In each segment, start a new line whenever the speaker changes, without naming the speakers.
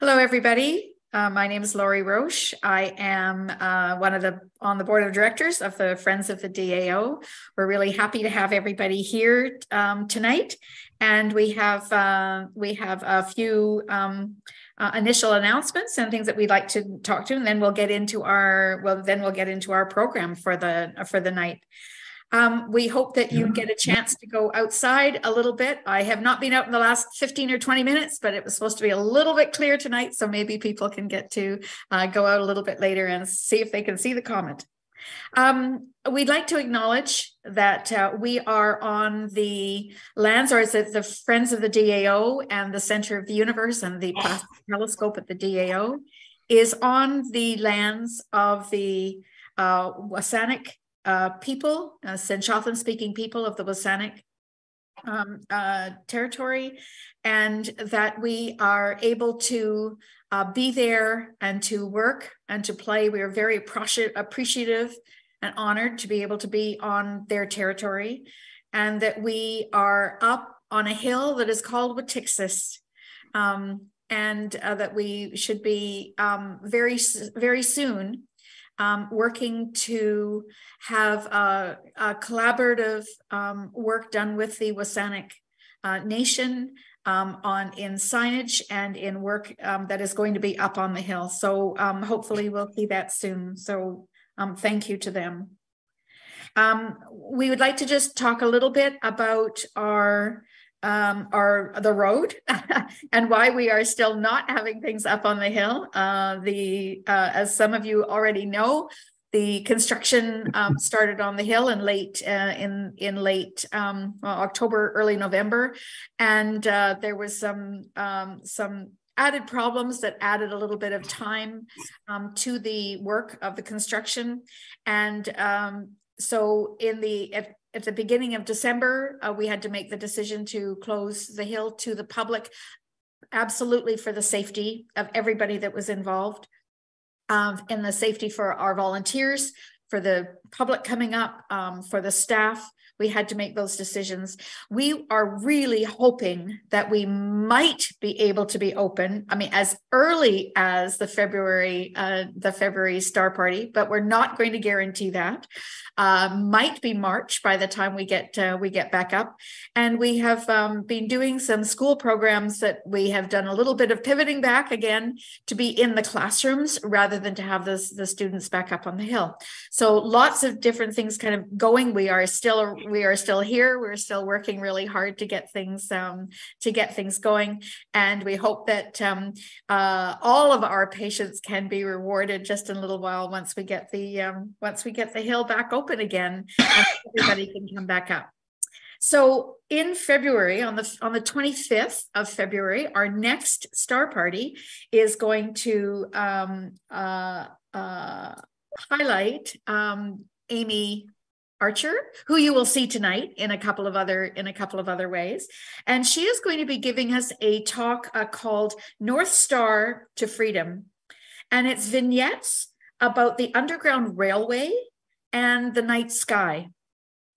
Hello, everybody. Uh, my name is Laurie Roche. I am uh, one of the on the board of directors of the Friends of the DAO. We're really happy to have everybody here um, tonight, and we have uh, we have a few um, uh, initial announcements and things that we'd like to talk to, and then we'll get into our well, then we'll get into our program for the for the night. Um, we hope that you get a chance to go outside a little bit. I have not been out in the last 15 or 20 minutes, but it was supposed to be a little bit clear tonight. So maybe people can get to uh, go out a little bit later and see if they can see the comet. Um, we'd like to acknowledge that uh, we are on the lands, or is it the Friends of the DAO and the Center of the Universe and the Plaskett Telescope at the DAO is on the lands of the uh, WSÁNEĆ uh, people, uh, SENĆOŦEN speaking people of the WSÁNEĆ um, uh, territory, and that we are able to uh, be there and to work and to play. We are very appreciative and honored to be able to be on their territory, and that we are up on a hill that is called Wetixis. Um, and uh, that we should be um, very, very soon um, working to have a, a collaborative um, work done with the WSÁNEĆ uh, Nation um, on in signage and in work um, that is going to be up on the hill. So um, hopefully we'll see that soon. So um, thank you to them. we would like to just talk a little bit about our um, are the road and why we are still not having things up on the hill. Uh, the uh, as some of you already know, the construction um, started on the hill in late uh, in in late um, well, October, early November, and uh, there was some um, some added problems that added a little bit of time um, to the work of the construction, and um, so in the at, at the beginning of December, uh, we had to make the decision to close the hill to the public, absolutely for the safety of everybody that was involved, um, and the safety for our volunteers, for the public coming up, um, for the staff, we had to make those decisions. We are really hoping that we might be able to be open. I mean, as early as the February, uh, the February Star Party, but we're not going to guarantee that. Uh, might be March by the time we get uh, we get back up. And we have um, been doing some school programs that we have done a little bit of pivoting back again to be in the classrooms rather than to have the the students back up on the hill. So lots of different things kind of going. We are still we are still here. We're still working really hard to get things um, to get things going, and we hope that um, uh, all of our patients can be rewarded just in a little while once we get the um, once we get the hill back open again, and everybody can come back up. So in February, on the on the 25th of February, our next star party is going to um, uh, uh, highlight um, Amy Archer, who you will see tonight in a couple of other in a couple of other ways, and she is going to be giving us a talk uh, called North Star to Freedom, and it's vignettes about the Underground Railway and the night sky.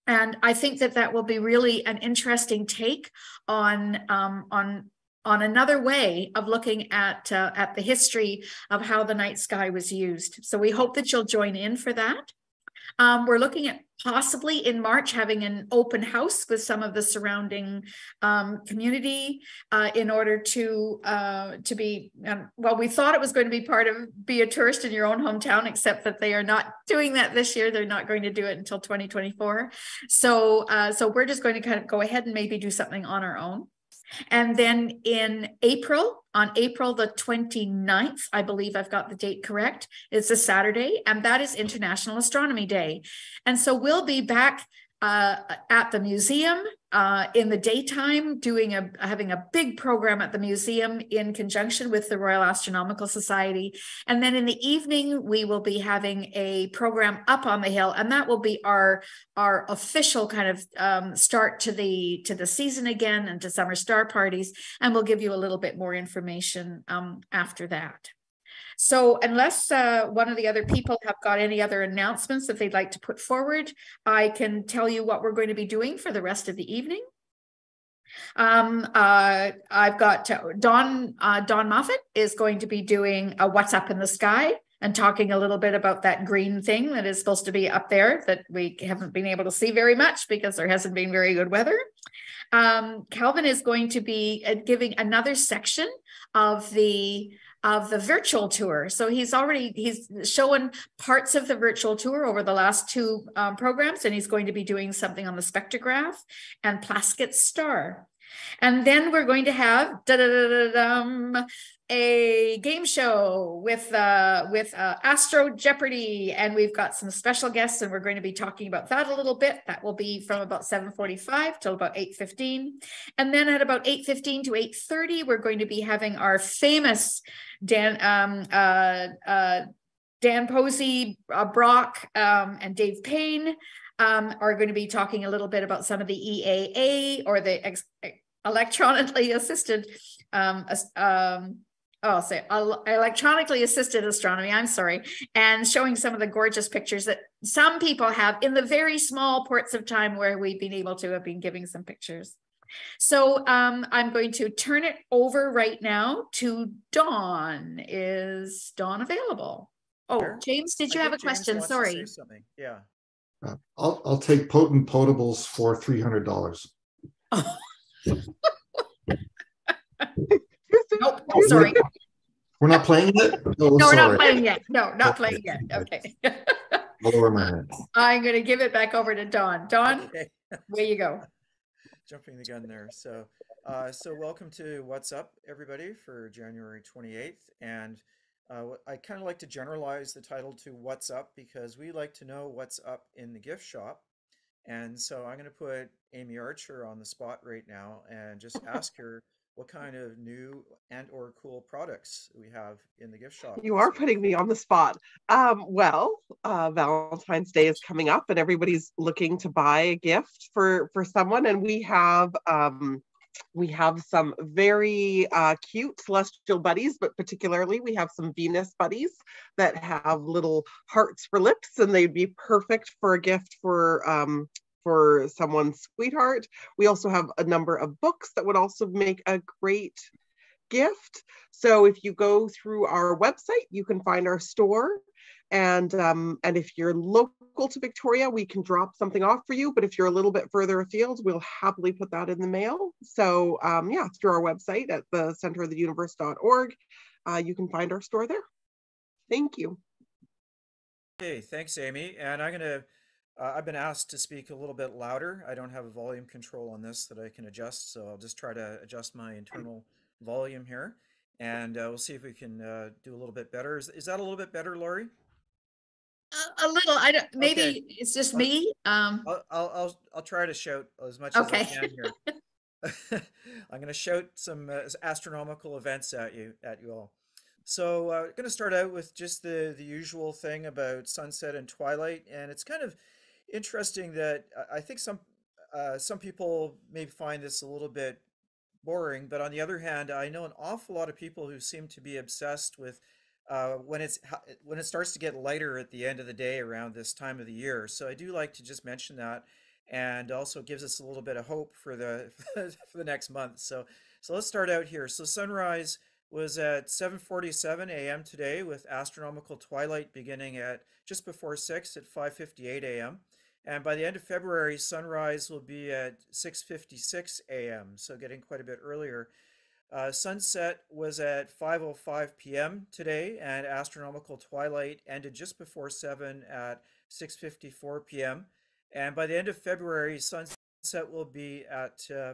And I think that that will be really an interesting take on um, on on another way of looking at uh, at the history of how the night sky was used. So we hope that you'll join in for that. Um, we're looking at possibly in March having an open house with some of the surrounding um, community uh, in order to uh, to be um, well. We thought it was going to be part of be a tourist in your own hometown, except that they are not doing that this year. They're not going to do it until 2024. So uh, so we're just going to kind of go ahead and maybe do something on our own. And then in April, on April the 29th, I believe I've got the date correct, it's a Saturday, and that is International Astronomy Day. And so we'll be back uh, at the museum uh, in the daytime, doing a having a big program at the museum in conjunction with the Royal Astronomical Society, and then in the evening we will be having a program up on the hill, and that will be our our official kind of um, start to the to the season again and to summer star parties, and we'll give you a little bit more information um, after that. So unless uh, one of the other people have got any other announcements that they'd like to put forward, I can tell you what we're going to be doing for the rest of the evening. Um, uh, I've got Don uh, Don Moffat is going to be doing a What's Up in the Sky and talking a little bit about that green thing that is supposed to be up there that we haven't been able to see very much because there hasn't been very good weather. Um, Calvin is going to be uh, giving another section of the of the virtual tour. So he's already he's shown parts of the virtual tour over the last two um, programs, and he's going to be doing something on the spectrograph and Plaskett star. And then we're going to have a game show with uh, with uh, Astro Jeopardy, and we've got some special guests, and we're going to be talking about that a little bit. That will be from about 7:45 till about 8:15, and then at about 8:15 to 8:30, we're going to be having our famous Dan um, uh, uh, Dan Posey, uh, Brock, um, and Dave Payne um, are going to be talking a little bit about some of the EAA or the ex- electronically assisted um, um, oh say electronically assisted astronomy i'm sorry and showing some of the gorgeous pictures that some people have in the very small ports of time where we've been able to have been giving some pictures. So um, i'm going to turn it over right now to Don. Is Don available? Oh james did you have a james question? sorry.
yeah.
Uh, I'll, I'll take potent potables for $300 oh.
nope. Sorry.
We're not playing yet?
Oh, no, we're not playing yet. No, not playing yet. Okay.
lower my hand.
I'm going to give it back over to Don. Don, okay. where you go.
Jumping the gun there. So, uh, so welcome to What's Up, everybody, for January 28th. And uh, I kind of like to generalize the title to What's Up because we like to know what's up in the gift shop. And so I'm going to put Amy Archer on the spot right now and just ask her what kind of new and or cool products we have in the gift shop.
You are putting me on the spot. Um, well, uh, Valentine's Day is coming up and everybody's looking to buy a gift for for someone and we have um, we have some very uh, cute celestial buddies, but particularly we have some Venus buddies that have little hearts for lips, and they'd be perfect for a gift for um, for someone's sweetheart. We also have a number of books that would also make a great gift. So if you go through our website, you can find our store. And um, and if you're local to Victoria, we can drop something off for you. But if you're a little bit further afield, we'll happily put that in the mail. So um, yeah, through our website at the center of the universe.org, uh, you can find our store there. Thank you.
Hey, thanks, Amy. And I'm going to uh, I've been asked to speak a little bit louder. I don't have a volume control on this that I can adjust, so I'll just try to adjust my internal volume here, and uh, we'll see if we can uh, do a little bit better. Is, is that a little bit better, Laurie?
A, a little. I don't. Maybe okay. it's just me. Um,
I'll, I'll, I'll I'll try to shout as much okay. as I can here. I'm going to shout some uh, astronomical events at you at you all. So I'm uh, going to start out with just the the usual thing about sunset and twilight, and it's kind of interesting that I think some uh, some people may find this a little bit boring, but on the other hand, I know an awful lot of people who seem to be obsessed with uh, when it's when it starts to get lighter at the end of the day around this time of the year. So I do like to just mention that, and also gives us a little bit of hope for the for the next month. So so let's start out here. So sunrise was at 7:47 a.m. today with astronomical twilight beginning at just before 6 at 5:58 a.m. And by the end of February, sunrise will be at 6.56 a.m., so getting quite a bit earlier. Uh, sunset was at 5.05 p.m. today, and astronomical twilight ended just before 7 at 6.54 p.m. And by the end of February, sunset will be at uh,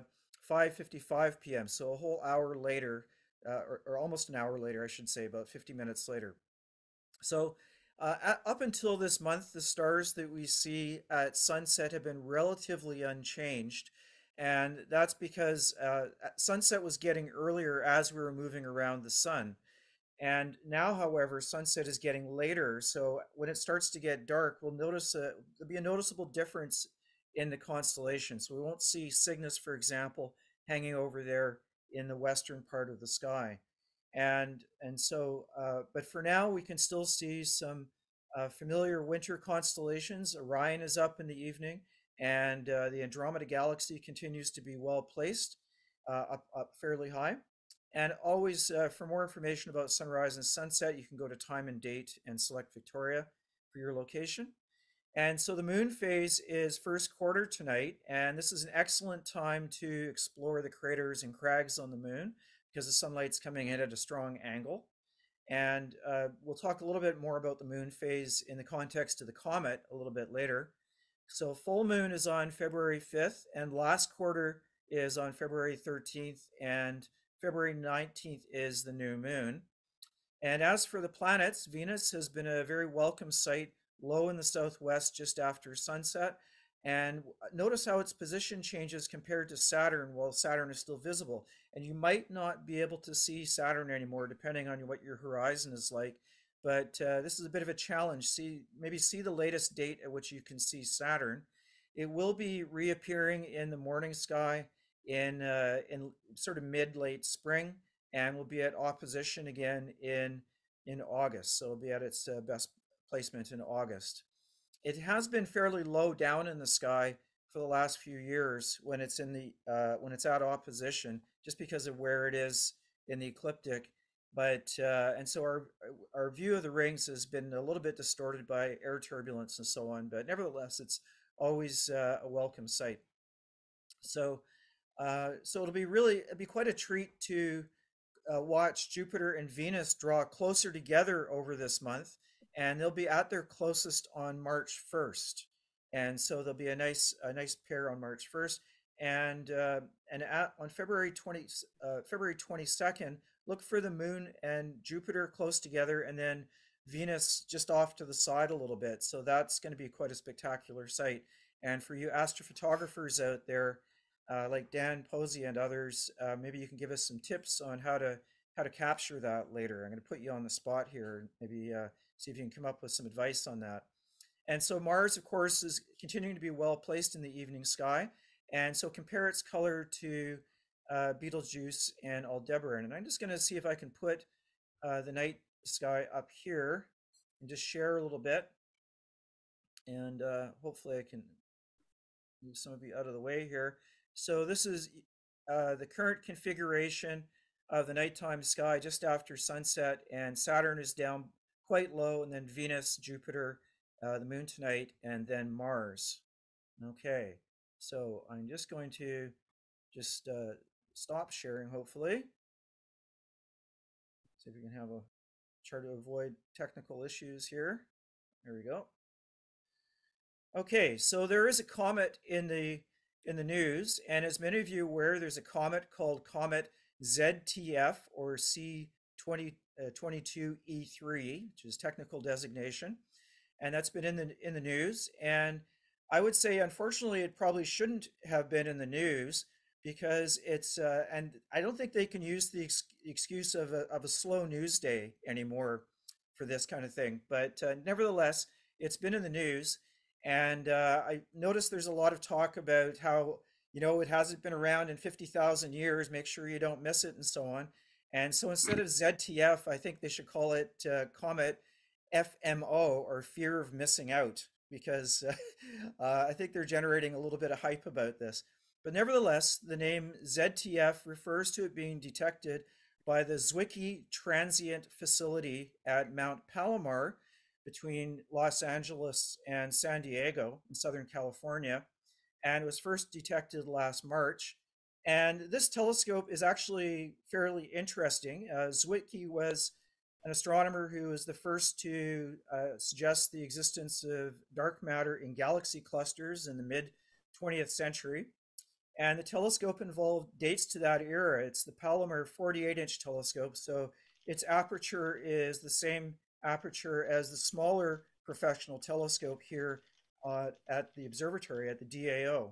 5.55 p.m., so a whole hour later, uh, or, or almost an hour later, I should say, about 50 minutes later. So uh, up until this month, the stars that we see at sunset have been relatively unchanged. And that's because uh, sunset was getting earlier as we were moving around the sun. And now, however, sunset is getting later. So when it starts to get dark, we'll notice a, there'll be a noticeable difference in the constellation. So we won't see Cygnus, for example, hanging over there in the western part of the sky and and so uh, but for now we can still see some uh, familiar winter constellations orion is up in the evening and uh, the andromeda galaxy continues to be well placed uh, up, up fairly high. And always, uh, for more information about sunrise and sunset, you can go to time and date and select Victoria for your location. And so the moon phase is first quarter tonight, and this is an excellent time to explore the craters and crags on the moon because the sunlight's coming in at a strong angle. And uh, we'll talk a little bit more about the moon phase in the context of the comet a little bit later. So full moon is on February 5th, and last quarter is on February 13th, and February 19th is the new moon. And as for the planets, Venus has been a very welcome sight low in the southwest just after sunset. And notice how its position changes compared to Saturn while Saturn is still visible. And you might not be able to see Saturn anymore depending on what your horizon is like. But uh, this is a bit of a challenge. See, maybe see the latest date at which you can see Saturn. It will be reappearing in the morning sky in uh, in sort of mid late spring, and will be at opposition again in in August. So it'll be at its uh, best placement in August. It has been fairly low down in the sky for the last few years when it's in the uh, when it's at opposition, just because of where it is in the ecliptic. But uh, and so our our view of the rings has been a little bit distorted by air turbulence and so on. But nevertheless, it's always uh, a welcome sight. So uh, so it'll be really it'll be quite a treat to uh, watch Jupiter and Venus draw closer together over this month and they'll be at their closest on March 1st. And so there'll be a nice a nice pair on March 1st, and uh, and at, on February 20 uh, February 22nd, look for the Moon and Jupiter close together, and then Venus just off to the side a little bit. So that's going to be quite a spectacular sight. And for you astrophotographers out there, uh, like Dan Posey and others, uh, maybe you can give us some tips on how to how to capture that later. I'm going to put you on the spot here. Maybe uh, see if you can come up with some advice on that. And so Mars, of course, is continuing to be well placed in the evening sky. And so compare its color to uh, Betelgeuse and Aldebaran. And I'm just going to see if I can put uh, the night sky up here and just share a little bit. And uh, hopefully I can move some of you out of the way here. So this is uh, the current configuration of the nighttime sky just after sunset, and Saturn is down quite low, and then Venus, Jupiter, uh, the moon tonight, and then Mars. Okay, so I'm just going to just uh, stop sharing, hopefully. See if we can have a try to avoid technical issues here. There we go. Okay, so there is a comet in the in the news, and as many of you aware, there's a comet called Comet ZTF or C20 uh, 22E3, which is technical designation, and that's been in the in the news. And I would say, unfortunately, it probably shouldn't have been in the news because it's uh, and I don't think they can use the ex- excuse of a, of a slow news day anymore for this kind of thing. But uh, nevertheless, it's been in the news, and uh, I noticed there's a lot of talk about how you know it hasn't been around in 50,000 years. Make sure you don't miss it, and so on. And so instead of ZTF, I think they should call it uh, Comet FMO or Fear of Missing Out because uh, uh, I think they're generating a little bit of hype about this. But nevertheless, the name ZTF refers to it being detected by the Zwicky Transient Facility at Mount Palomar between Los Angeles and San Diego in Southern California, and was first detected last March. And this telescope is actually fairly interesting. Uh, Zwicky was an astronomer who was the first to uh, suggest the existence of dark matter in galaxy clusters in the mid 20th century. And the telescope involved dates to that era. It's the Palomar 48 inch telescope. So its aperture is the same aperture as the smaller professional telescope here uh, at the observatory at the DAO.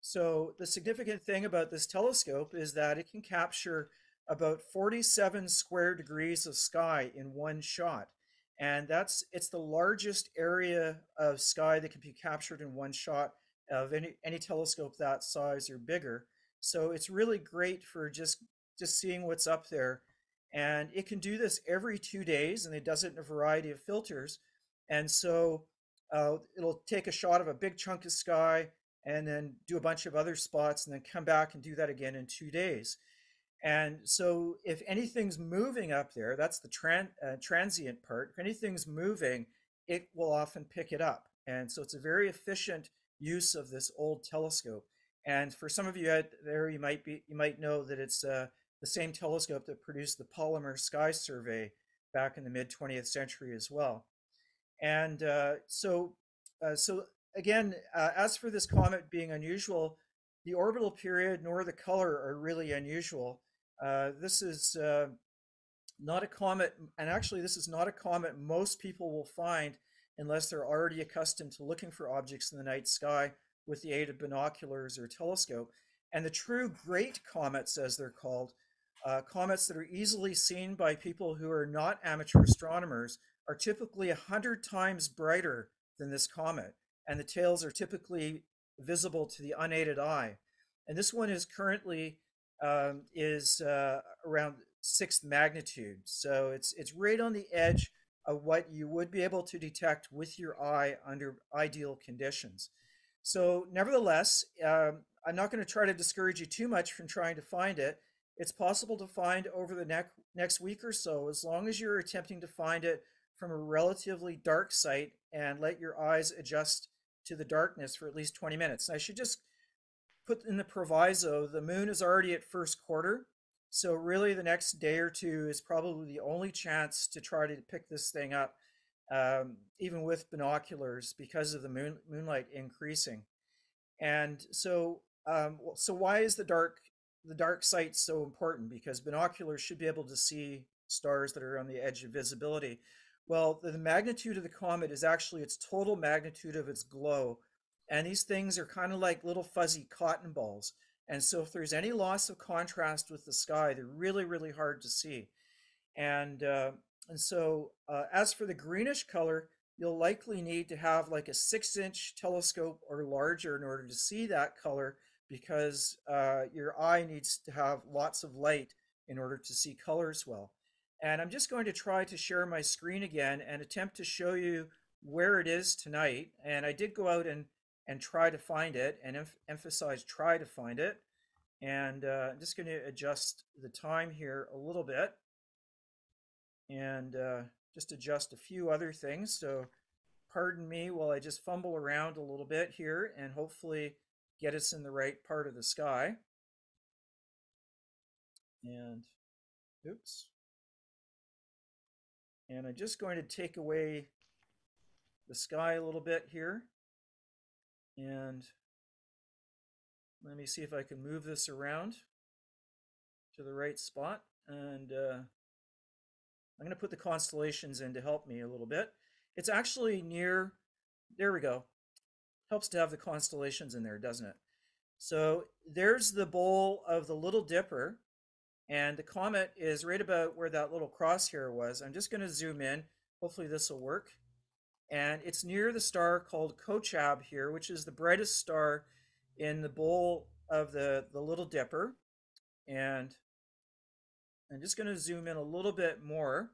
So the significant thing about this telescope is that it can capture about 47 square degrees of sky in one shot. And that's it's the largest area of sky that can be captured in one shot of any, any telescope that size or bigger. So it's really great for just just seeing what's up there. And it can do this every two days, and it does it in a variety of filters. And so uh, it'll take a shot of a big chunk of sky, and then do a bunch of other spots and then come back and do that again in two days. And so if anything's moving up there, that's the tran- uh, transient part. If anything's moving, it will often pick it up. And so it's a very efficient use of this old telescope. And for some of you out there, you might be you might know that it's uh, the same telescope that produced the Palomar Sky Survey back in the mid 20th century as well. And uh, so, uh, so again, uh, as for this comet being unusual, the orbital period nor the color are really unusual. Uh, this is uh, not a comet, and actually, this is not a comet most people will find unless they're already accustomed to looking for objects in the night sky with the aid of binoculars or telescope. And the true great comets, as they're called, uh, comets that are easily seen by people who are not amateur astronomers, are typically 100 times brighter than this comet. And the tails are typically visible to the unaided eye. And this one is currently um, is uh, around sixth magnitude. So it's it's right on the edge of what you would be able to detect with your eye under ideal conditions. So nevertheless, um, I'm not going to try to discourage you too much from trying to find it. It's possible to find over the next next week or so, as long as you're attempting to find it from a relatively dark site and let your eyes adjust to the darkness for at least 20 minutes. And I should just put in the proviso the moon is already at first quarter. So, really, the next day or two is probably the only chance to try to pick this thing up, um, even with binoculars, because of the moon, moonlight increasing. And so, um, so why is the dark the dark site so important? Because binoculars should be able to see stars that are on the edge of visibility. Well, the, the magnitude of the comet is actually its total magnitude of its glow. And these things are kind of like little fuzzy cotton balls. And so if there's any loss of contrast with the sky, they're really, really hard to see. And, uh, and so uh, as for the greenish color, you'll likely need to have like a six inch telescope or larger in order to see that color because uh, your eye needs to have lots of light in order to see colors well. And I'm just going to try to share my screen again and attempt to show you where it is tonight. And I did go out and, and try to find it and em emphasize try to find it. And uh, I'm just going to adjust the time here a little bit and uh, just adjust a few other things. So pardon me while I just fumble around a little bit here and hopefully get us in the right part of the sky. And oops. And I'm just going to take away the sky a little bit here. And let me see if I can move this around to the right spot. And uh, I'm going to put the constellations in to help me a little bit. It's actually near, there we go. Helps to have the constellations in there, doesn't it? So there's the bowl of the Little Dipper. And the comet is right about where that little crosshair was. I'm just going to zoom in. Hopefully this will work. And it's near the star called Kochab here, which is the brightest star in the bowl of the, the Little Dipper. And I'm just going to zoom in a little bit more.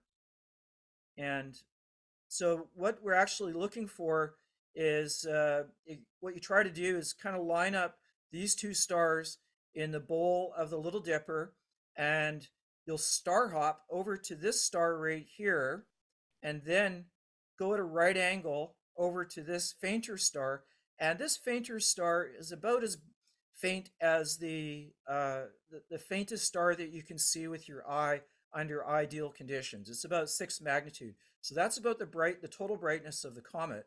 And so what we're actually looking for is uh, it, what you try to do is kind of line up these two stars in the bowl of the Little Dipper and you'll star hop over to this star right here and then go at a right angle over to this fainter star and this fainter star is about as faint as the, uh, the, the faintest star that you can see with your eye under ideal conditions. It's about six magnitude. So that's about the bright the total brightness of the comet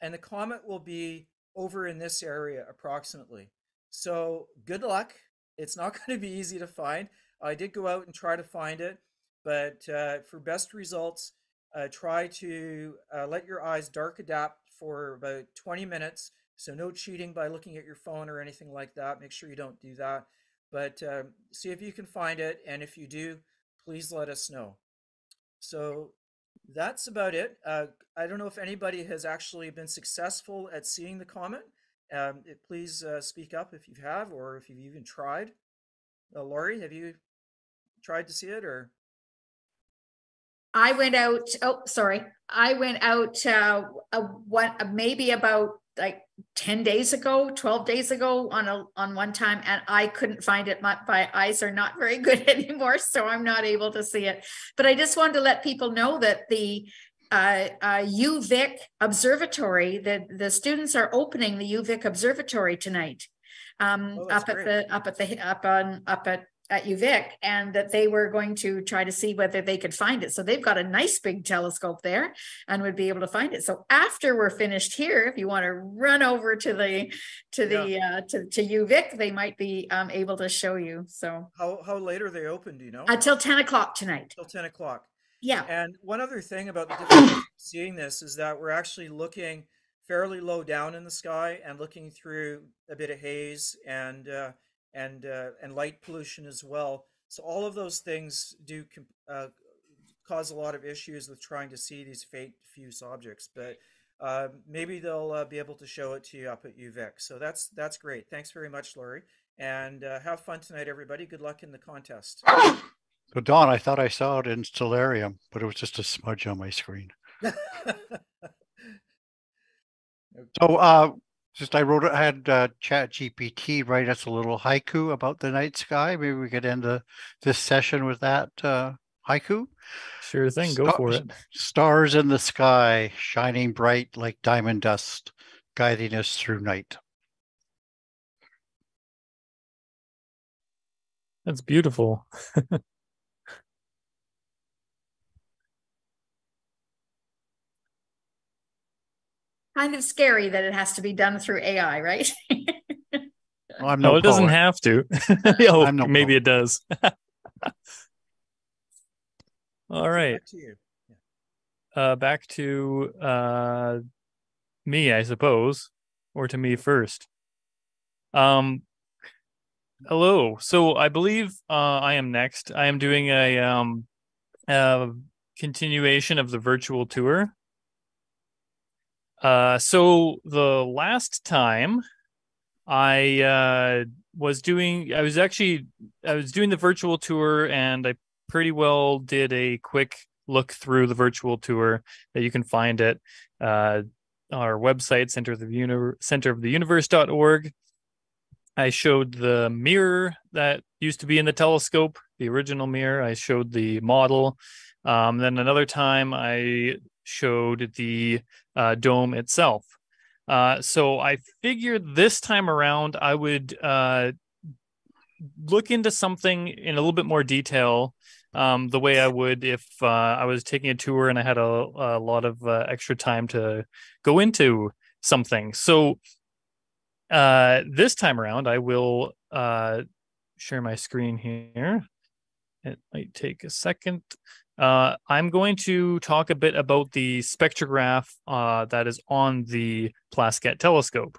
and the comet will be over in this area approximately. So good luck. It's not going to be easy to find. I did go out and try to find it, but uh, for best results, uh, try to uh, let your eyes dark adapt for about 20 minutes. So no cheating by looking at your phone or anything like that. Make sure you don't do that. But um, see if you can find it. And if you do, please let us know. So that's about it. Uh, I don't know if anybody has actually been successful at seeing the comet. Um, it, please uh, speak up if you have or if you've even tried. Uh, Laurie, have you tried to see it or?
I went out, oh, sorry. I went out uh, a, one, maybe about like 10 days ago 12 days ago on a on one time and i couldn't find it my, my eyes are not very good anymore so i'm not able to see it but i just wanted to let people know that the uh, uh, UVic Observatory. The the students are opening the UVic Observatory tonight, um, oh, up great. at the up at the up on up at at UVic, and that they were going to try to see whether they could find it. So they've got a nice big telescope there, and would be able to find it. So after we're finished here, if you want to run over to the to the yeah. uh, to to UVic, they might be um, able to show you. So
how how late are they open? Do you know?
Until ten o'clock tonight.
Till ten o'clock.
Yeah.
And one other thing about the seeing this is that we're actually looking fairly low down in the sky and looking through a bit of haze and uh, and uh, and light pollution as well. So all of those things do uh, cause a lot of issues with trying to see these faint diffuse objects. But uh, maybe they'll uh, be able to show it to you up at UVic. So that's that's great. Thanks very much, Laurie. And uh, have fun tonight, everybody. Good luck in the contest.
So Don, I thought I saw it in Stellarium, but it was just a smudge on my screen. so uh just I wrote it I had uh, chat GPT write us a little haiku about the night sky. Maybe we could end the, this session with that uh haiku.
Sure thing, go for it.
Stars in the sky, shining bright like diamond dust, guiding us through night.
That's beautiful.
kind of scary that it has to be done through AI, right?
well, no, it doesn't have to. oh, no maybe it does. All right. Back to Uh, back to uh, me, I suppose, or to me first. Um, hello. So I believe uh, I am next. I am doing a um, a continuation of the virtual tour uh, so the last time I uh, was doing, I was actually, I was doing the virtual tour, and I pretty well did a quick look through the virtual tour that you can find at uh, our website, center of the Uni- center of the universe.org. I showed the mirror that used to be in the telescope, the original mirror. I showed the model. Um, then another time, I showed the uh, dome itself. Uh, so I figured this time around I would uh, look into something in a little bit more detail, um, the way I would if uh, I was taking a tour and I had a, a lot of uh, extra time to go into something. So uh, this time around, I will share my screen here. It might take a second. Uh, I'm going to talk a bit about the spectrograph uh, that is on the Plaskett telescope.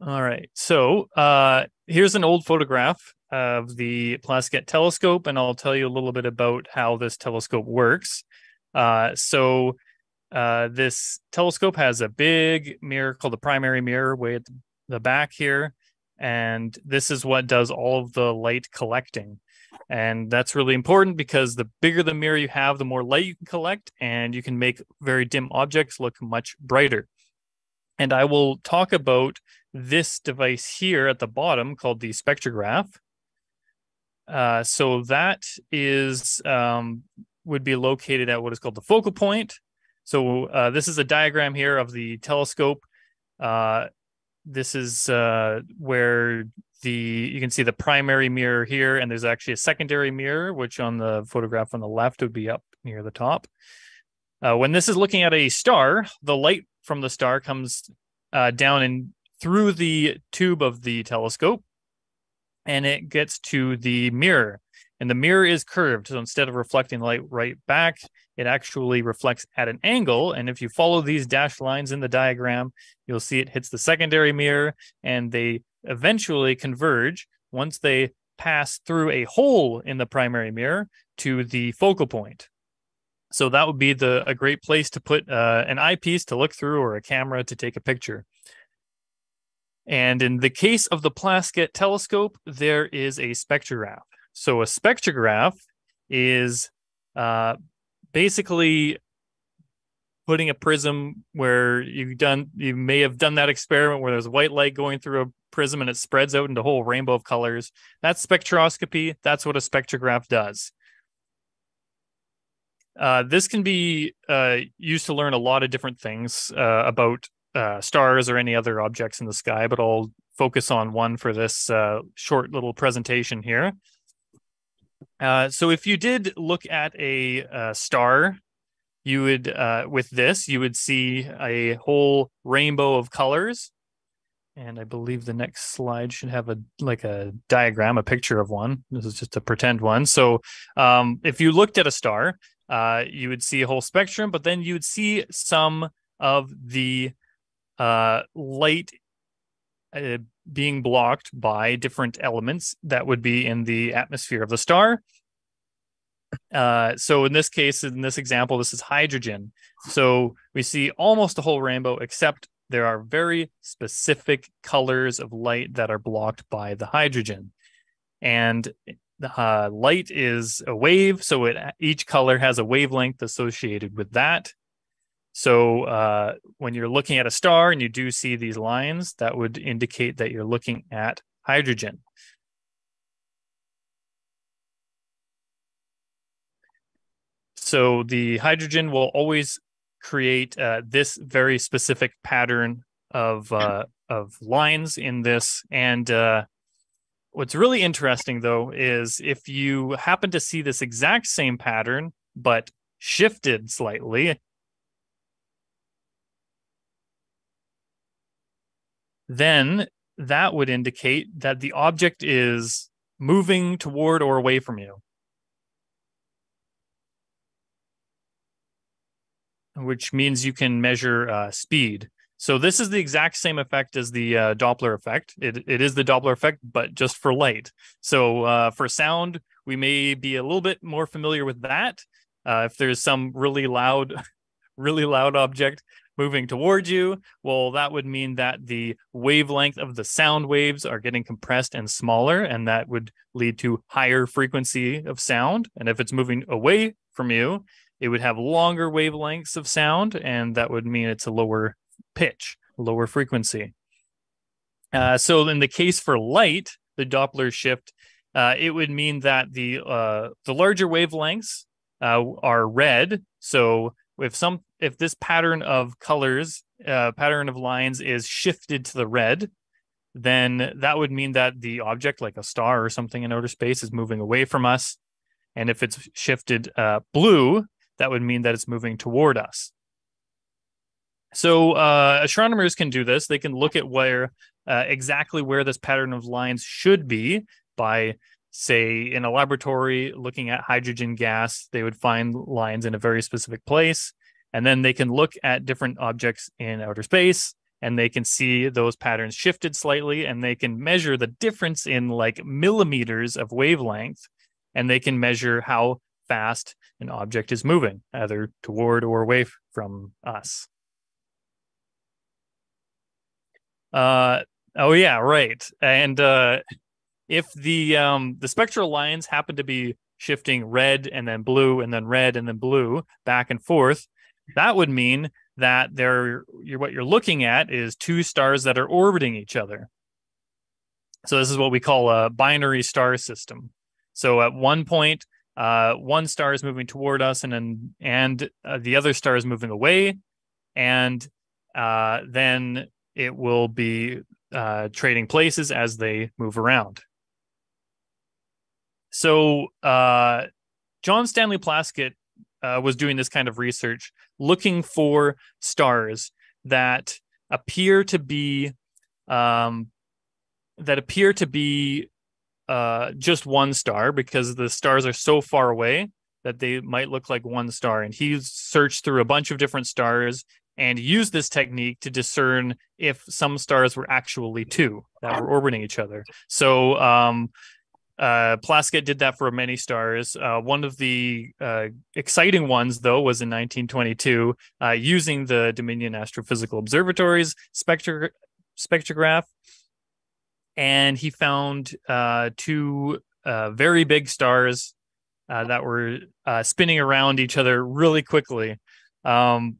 All right, so uh, here's an old photograph of the Plaskett telescope, and I'll tell you a little bit about how this telescope works. Uh, so uh, this telescope has a big mirror called the primary mirror way at the the back here. And this is what does all of the light collecting. And that's really important because the bigger the mirror you have, the more light you can collect, and you can make very dim objects look much brighter. And I will talk about this device here at the bottom called the spectrograph. Uh, so that is um, would be located at what is called the focal point. So uh, this is a diagram here of the telescope. Uh, this is uh, where the you can see the primary mirror here, and there's actually a secondary mirror, which on the photograph on the left would be up near the top. Uh, when this is looking at a star, the light from the star comes uh, down and through the tube of the telescope, and it gets to the mirror. And the mirror is curved, so instead of reflecting light right back, it actually reflects at an angle. And if you follow these dashed lines in the diagram, you'll see it hits the secondary mirror and they eventually converge once they pass through a hole in the primary mirror to the focal point. So that would be the a great place to put uh, an eyepiece to look through or a camera to take a picture. And in the case of the Plaskett telescope, there is a spectrograph. So a spectrograph is uh, basically putting a prism where you've done you may have done that experiment where there's white light going through a prism and it spreads out into a whole rainbow of colors. That's spectroscopy. That's what a spectrograph does. Uh, this can be uh, used to learn a lot of different things uh, about uh, stars or any other objects in the sky but i'll focus on one for this uh, short little presentation here so if you did look at a, a star you would uh, with this you would see a whole rainbow of colors. And i believe the next slide should have a like a diagram a picture of one. This is just a pretend one. So um, if you looked at a star uh, you would see a whole spectrum but then you would see some of the uh, light uh, being blocked by different elements that would be in the atmosphere of the star uh, so in this case, in this example, this is hydrogen. So we see almost a whole rainbow, except there are very specific colors of light that are blocked by the hydrogen. And uh, light is a wave, so it each color has a wavelength associated with that. So uh, when you're looking at a star and you do see these lines, that would indicate that you're looking at hydrogen. So the hydrogen will always create uh, this very specific pattern of uh, of lines in this. And uh, what's really interesting though is if you happen to see this exact same pattern but shifted slightly, then that would indicate that the object is moving toward or away from you. which means you can measure uh, speed. So this is the exact same effect as the uh, Doppler effect. It, it is the Doppler effect, but just for light. So uh, for sound, we may be a little bit more familiar with that. Uh, if there's some really loud, really loud object moving towards you, well, that would mean that the wavelength of the sound waves are getting compressed and smaller, and that would lead to higher frequency of sound. And if it's moving away from you, it would have longer wavelengths of sound, and that would mean it's a lower pitch, lower frequency. Uh, so in the case for light, the Doppler shift, uh, it would mean that the uh, the larger wavelengths uh, are red. So if some if this pattern of colors, uh, pattern of lines is shifted to the red, then that would mean that the object, like a star or something in outer space, is moving away from us. And if it's shifted uh, blue, that would mean that it's moving toward us. So uh, astronomers can do this. They can look at where uh, exactly where this pattern of lines should be by, say, in a laboratory looking at hydrogen gas. They would find lines in a very specific place, and then they can look at different objects in outer space, and they can see those patterns shifted slightly, and they can measure the difference in like millimeters of wavelength, and they can measure how fast an object is moving, either toward or away from us. Uh, oh yeah, right. And uh, if the um, the spectral lines happen to be shifting red and then blue and then red and then blue back and forth, that would mean that they're you're, what you're looking at is two stars that are orbiting each other. So this is what we call a binary star system. So at one point, uh, one star is moving toward us and then and uh, the other star is moving away and uh, then it will be uh, trading places as they move around so uh, john stanley plaskett uh, was doing this kind of research looking for stars that appear to be um, that appear to be uh, just one star because the stars are so far away that they might look like one star. And he searched through a bunch of different stars and used this technique to discern if some stars were actually two that were orbiting each other. So um, uh, Plaskett did that for many stars. Uh, one of the uh, exciting ones, though, was in 1922 uh, using the Dominion Astrophysical Observatory's spectro- spectrograph and he found uh, two uh, very big stars that were spinning around each other really quickly. Um,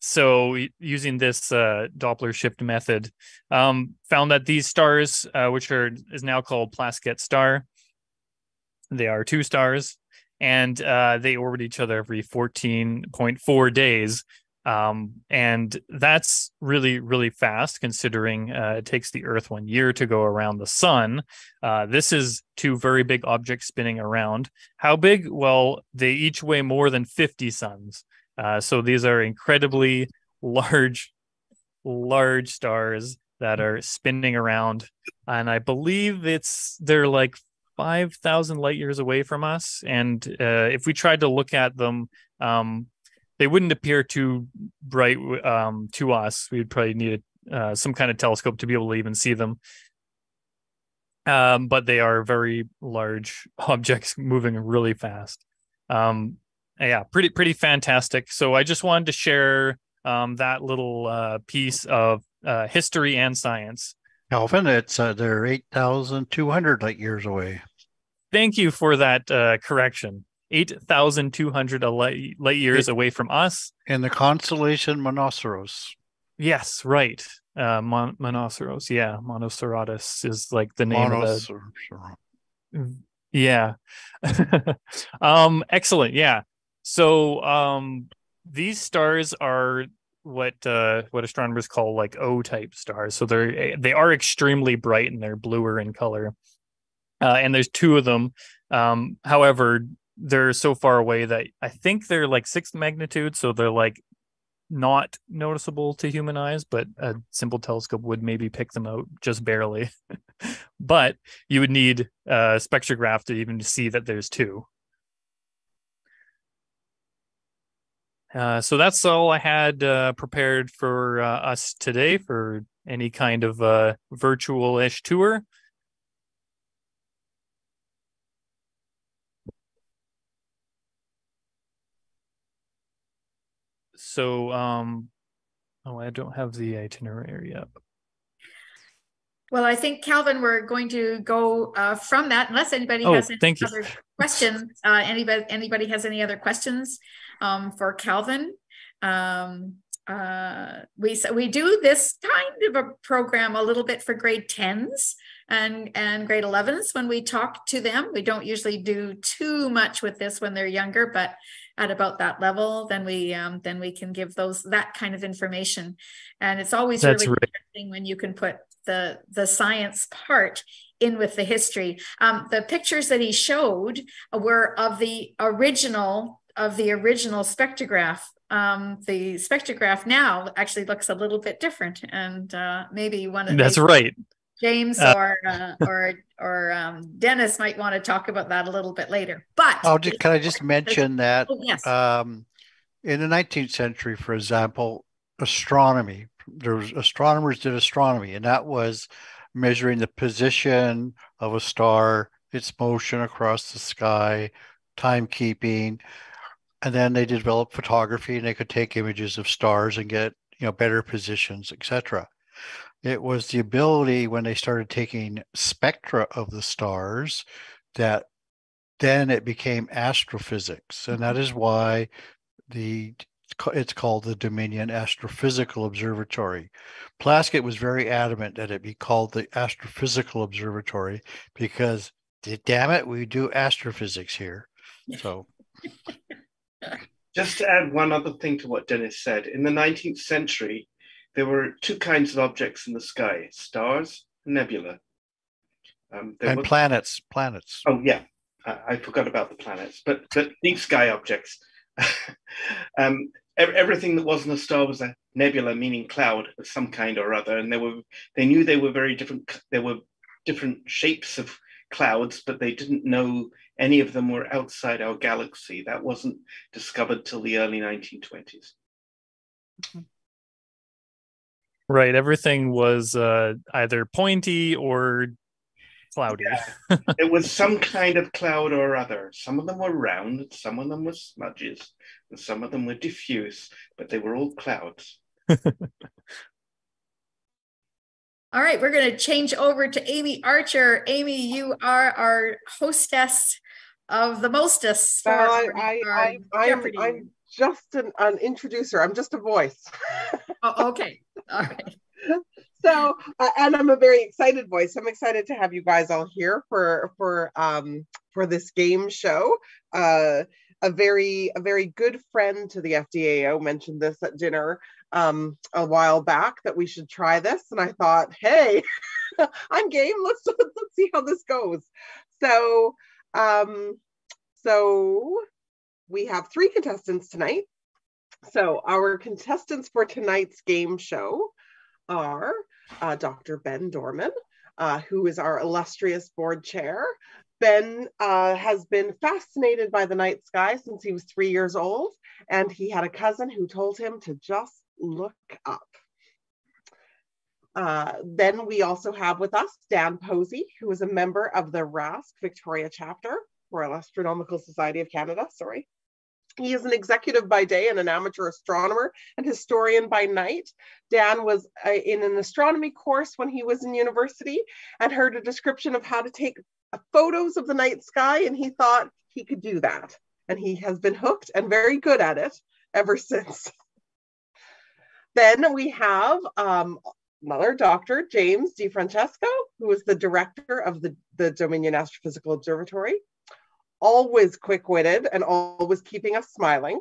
so using this uh, Doppler shift method, um, found that these stars, uh, which are is now called Plaskett star, they are two stars, and uh, they orbit each other every 14.4 days. Um, and that's really, really fast considering uh, it takes the Earth one year to go around the sun. Uh, this is two very big objects spinning around. How big? Well, they each weigh more than 50 suns. Uh, so these are incredibly large, large stars that are spinning around. And I believe it's they're like 5,000 light years away from us. And uh, if we tried to look at them, um, they wouldn't appear too bright um, to us. We'd probably need uh, some kind of telescope to be able to even see them. Um, but they are very large objects moving really fast. Um, yeah, pretty pretty fantastic. So I just wanted to share um, that little uh, piece of uh, history and science.
Calvin, it's uh, they're eight thousand two hundred light years away.
Thank you for that uh, correction. Eight thousand two hundred light, light years it, away from us.
In the constellation Monoceros.
Yes, right. Uh, Mon- Monoceros. Yeah, Monoceratus is like the name Monocer- of the. Yeah. um. Excellent. Yeah. So um, these stars are what uh, what astronomers call like O type stars. So they're they are extremely bright and they're bluer in color. Uh, and there's two of them. Um, however, they're so far away that I think they're like sixth magnitude, so they're like not noticeable to human eyes, but a simple telescope would maybe pick them out just barely. but you would need a spectrograph to even see that there's two. Uh, so that's all I had uh, prepared for uh, us today for any kind of uh, virtual ish tour. So, um, oh, I don't have the itinerary up.
Well, I think Calvin, we're going to go uh, from that. Unless anybody oh, has any other questions, uh, anybody anybody has any other questions um, for Calvin? Um, uh, we we do this kind of a program a little bit for grade tens and and grade 11s when we talk to them. We don't usually do too much with this when they're younger, but at about that level, then we um, then we can give those that kind of information. And it's always That's really right. interesting when you can put the the science part in with the history. Um, the pictures that he showed were of the original of the original spectrograph. Um, the spectrograph now actually looks a little bit different, and uh, maybe one of
that's right.
James uh, or uh, or or um, Dennis might want to talk about that a little bit later. But
oh, can I just mention that? Oh, yes. Um, in the 19th century, for example, astronomy. There was astronomers did astronomy, and that was measuring the position of a star, its motion across the sky, timekeeping, and then they developed photography, and they could take images of stars and get you know better positions, etc. It was the ability when they started taking spectra of the stars that then it became astrophysics. And that mm-hmm. is why the it's called the Dominion Astrophysical Observatory. Plaskett was very adamant that it be called the Astrophysical Observatory because damn it, we do astrophysics here. So
just to add one other thing to what Dennis said, in the 19th century, there were two kinds of objects in the sky stars, nebula.
Um, and was... planets, planets.
Oh, yeah. I, I, forgot about the planets, but, but deep sky objects. um, everything that wasn't a star was a nebula, meaning cloud of some kind or other. And they were they knew they were very different. There were different shapes of clouds, but they didn't know any of them were outside our galaxy. That wasn't discovered till the early 1920s. Mm-hmm.
Right. Everything was uh, either pointy or cloudy.
Yeah. it was some kind of cloud or other. Some of them were round, some of them were smudges, and some of them were diffuse, but they were all clouds.
all right, we're going to change over to Amy Archer. Amy, you are our hostess of the mostest.
Well, I, I, I, I'm, I'm just an, an introducer. I'm just a voice.
oh, okay. All right.
so uh, and i'm a very excited voice i'm excited to have you guys all here for for um for this game show uh a very a very good friend to the fdao mentioned this at dinner um a while back that we should try this and i thought hey i'm game let's let's see how this goes so um so we have three contestants tonight so our contestants for tonight's game show are uh, Dr. Ben Dorman, uh, who is our illustrious board chair. Ben uh, has been fascinated by the night sky since he was three years old, and he had a cousin who told him to just look up. Uh, then we also have with us Dan Posey, who is a member of the RASC Victoria chapter, Royal Astronomical Society of Canada, sorry. He is an executive by day and an amateur astronomer and historian by night. Dan was uh, in an astronomy course when he was in university and heard a description of how to take photos of the night sky, and he thought he could do that. And he has been hooked and very good at it ever since. then we have um, another doctor, James DiFrancesco, who is the director of the, the Dominion Astrophysical Observatory always quick witted and always keeping us smiling.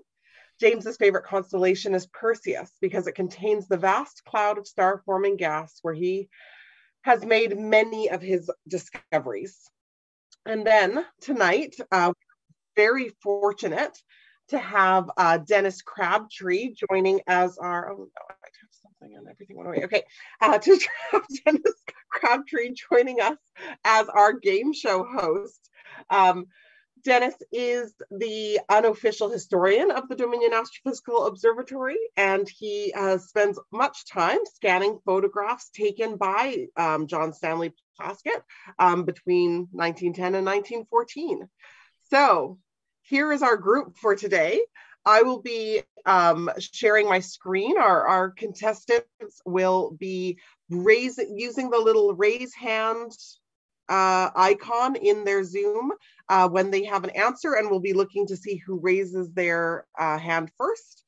James's favorite constellation is Perseus because it contains the vast cloud of star forming gas where he has made many of his discoveries. And then tonight, uh, very fortunate to have uh, Dennis Crabtree joining as our, oh no, I have something and everything went away. Okay, uh, to Dennis Crabtree joining us as our game show host. Um, Dennis is the unofficial historian of the Dominion Astrophysical Observatory, and he uh, spends much time scanning photographs taken by um, John Stanley Plaskett um, between 1910 and 1914. So here is our group for today. I will be um, sharing my screen. Our, our contestants will be using the little raise hand uh, icon in their Zoom uh, when they have an answer, and we'll be looking to see who raises their uh, hand first.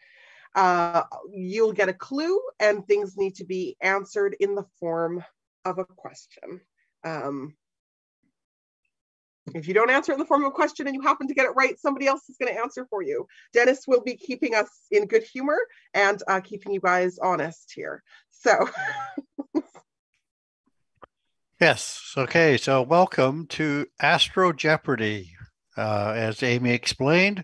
Uh, you'll get a clue, and things need to be answered in the form of a question. Um, if you don't answer in the form of a question and you happen to get it right, somebody else is going to answer for you. Dennis will be keeping us in good humor and uh, keeping you guys honest here. So
Yes. Okay. So, welcome to Astro Jeopardy. Uh, as Amy explained,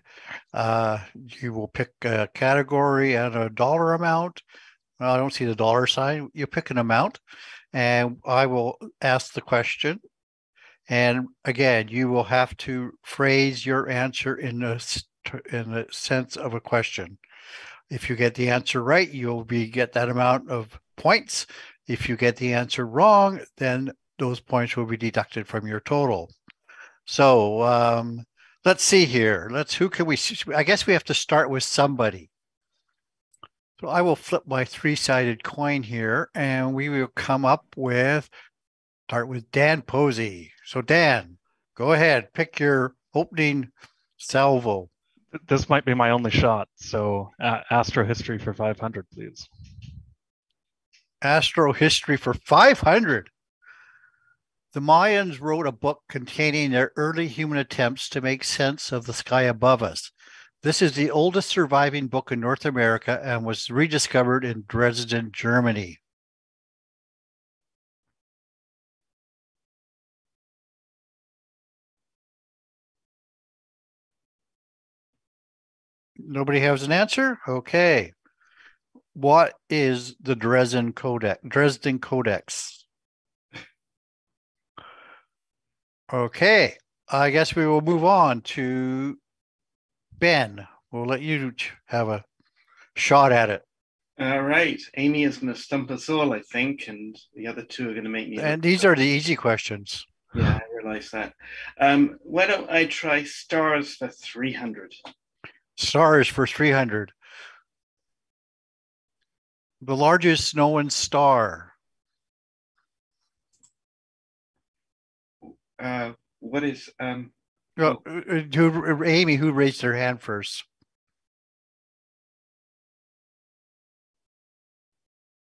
uh, you will pick a category and a dollar amount. Well, I don't see the dollar sign. You pick an amount, and I will ask the question. And again, you will have to phrase your answer in the in the sense of a question. If you get the answer right, you'll be get that amount of points. If you get the answer wrong, then those points will be deducted from your total. So um, let's see here. Let's who can we? I guess we have to start with somebody. So I will flip my three-sided coin here, and we will come up with start with Dan Posey. So Dan, go ahead, pick your opening salvo.
This might be my only shot. So uh, Astro History for 500, please.
Astro History for 500. The Mayans wrote a book containing their early human attempts to make sense of the sky above us. This is the oldest surviving book in North America and was rediscovered in Dresden, Germany. Nobody has an answer? Okay. What is the Dresden Codex? Dresden Codex. Okay, I guess we will move on to Ben. We'll let you have a shot at it.
All right. Amy is going to stump us all, I think, and the other two are going to make me.
And these are the easy questions.
Yeah, I realize that. Um, why don't I try stars for 300?
Stars for 300. The largest known star.
uh, what is um,
No, uh, uh, who, Amy, who raised their hand first?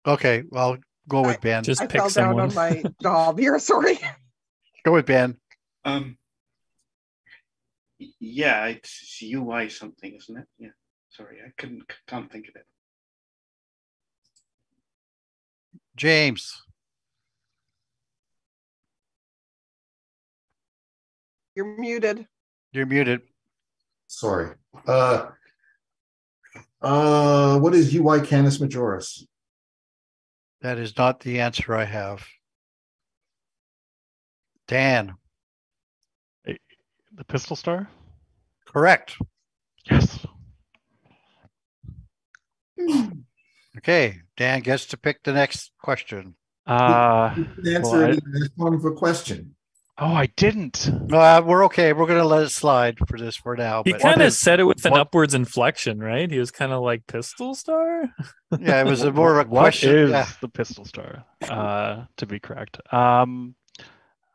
Okay, well, go with Ben.
Just
I
pick
fell
someone.
down on my job here. Sorry.
Go with Ben.
Um, y- yeah, it's VY something, isn't it? Yeah. Sorry, I couldn't can't think of it.
James.
You're muted.
You're muted.
Sorry. Uh, uh, what is VY Canis Majoris?
That is not the answer I have. Dan.
The pistol star?
Correct.
Yes.
Okay, Dan gets to pick the next question.
Uh,
You can answer
well, I-
it form of a question.
oh, I didn't.
Uh, we're okay. We're gonna let it slide for this for now.
He kind of said it with an
what-
upwards inflection, right? He was kind of like pistol star.
yeah, it was a more of a
What
question.
is
yeah.
the pistol star? Uh, to be correct. Um,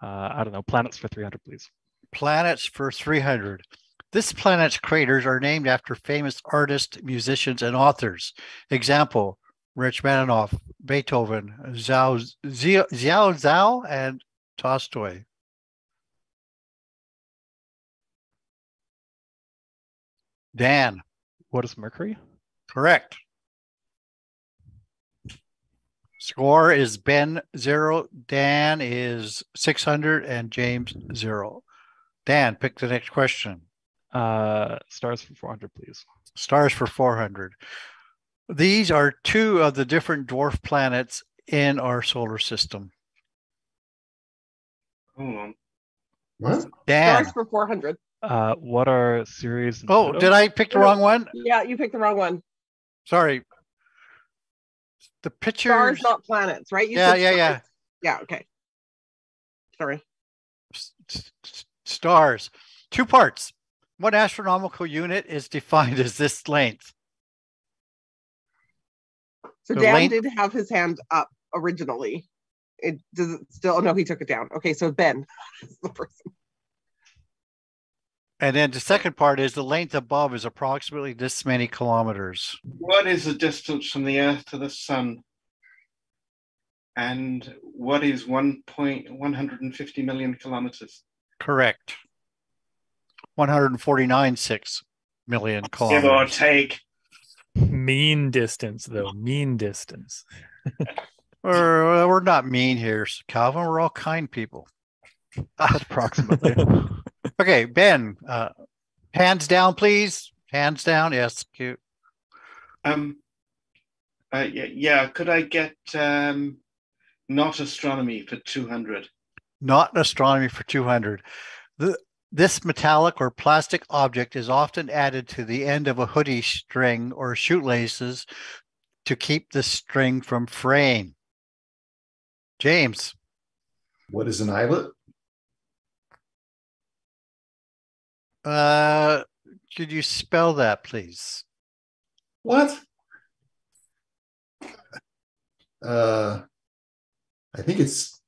uh, I don't know. Planets for 300, please.
Planets for 300. This planet's craters are named after famous artists, musicians, and authors. Example, Rachmaninoff, Beethoven, Zhao Zhao, Zhao, Zhao and Tolstoy. Dan,
What is Mercury?
correct. Score is Ben zero, Dan is 600, and James zero. Dan, pick the next question.
Uh, stars for 400, please.
stars for 400. These are two of the different dwarf planets in our solar system.
Hold on.
What?
Dan.
Stars for 400.
Uh, what are Ceres? And
Oh,
Pluto?
did I pick the wrong one?
Yeah, you picked the wrong one.
Sorry. The pictures.
Stars, not planets, right? You
Yeah,
said
yeah, yeah.
stars. Yeah, okay. Sorry.
s- s- s- Stars. Two parts. What astronomical unit is defined as this length?
So
The
Dan
length-
did have his hand up originally. It does it still? Oh, no, he took it down. Okay, so Ben is the person.
And then the second part is the length above is approximately this many kilometers.
What is the distance from the Earth to the Sun? And what is one point one hundred and fifty million kilometers?
Correct. 149.6 million
Give or take.
Mean distance, though. Mean distance.
We're, we're not mean here, Calvin. We're all kind people.
approximately.
Okay, Ben, uh, hands down, please. Hands down. Yes, cute.
Um, uh, yeah, yeah, could I get um, not astronomy for 200?
not in astronomy for 200. The, this metallic or plastic object is often added to the end of a hoodie string or shoelaces to keep the string from fraying. James.
What is an eyelet?
Uh, could you spell that, please?
What? Uh, I think it's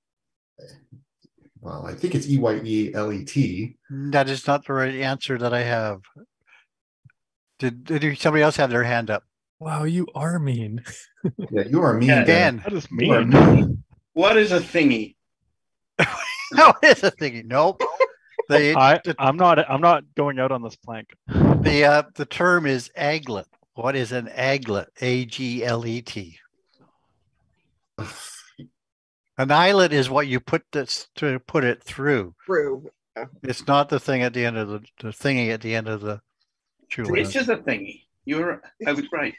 well, I think it's E Y E L E T.
That is not the right answer that I have. Did, did somebody else have their hand up?
Wow, you are mean.
Yeah, you are mean.
Yeah,
Dan.
Dan,
That is
You are
mean.
What is a thingy?
no, it's a thingy. Nope. The,
I,
the,
I'm not. I'm not going out on this plank.
the, uh, the term is aglet. What is an aglet? A G L E T. An eyelet is what you put this to put it through.
Through.
It's not the thing at the end of the, the thingy at the end of the
It's just a thingy. You're. I was right.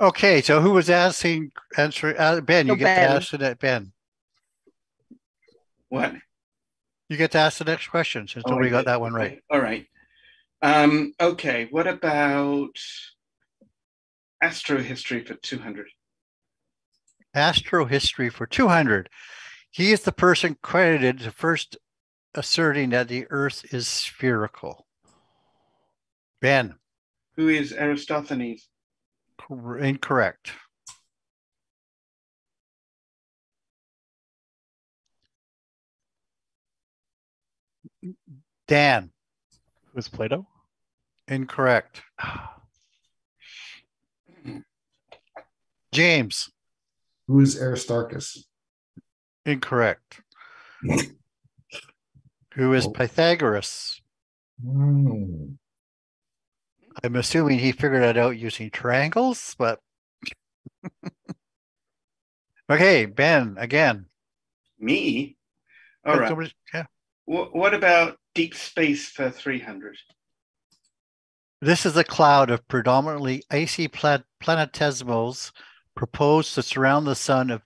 Okay, so who was asking answering uh, Ben? You
So
get
Ben.
to ask it, Ben.
What?
You get to ask the next question since
Oh, I
nobody got that one right.
All right. Um, okay. What about astrohistory for 200?
Astro history for 200. He is the person credited to first asserting that the Earth is spherical. Ben,
Who is Aristophanes?
incorrect. Dan.
Who's Plato?
Incorrect. James.
Who is Aristarchus?
Incorrect. Who is oh. Pythagoras? Mm. I'm assuming he figured it out using triangles, but okay, Ben again.
Me? All right. Yeah. What about deep space for 300?
This is a cloud of predominantly icy planetesimals proposed to surround the sun of,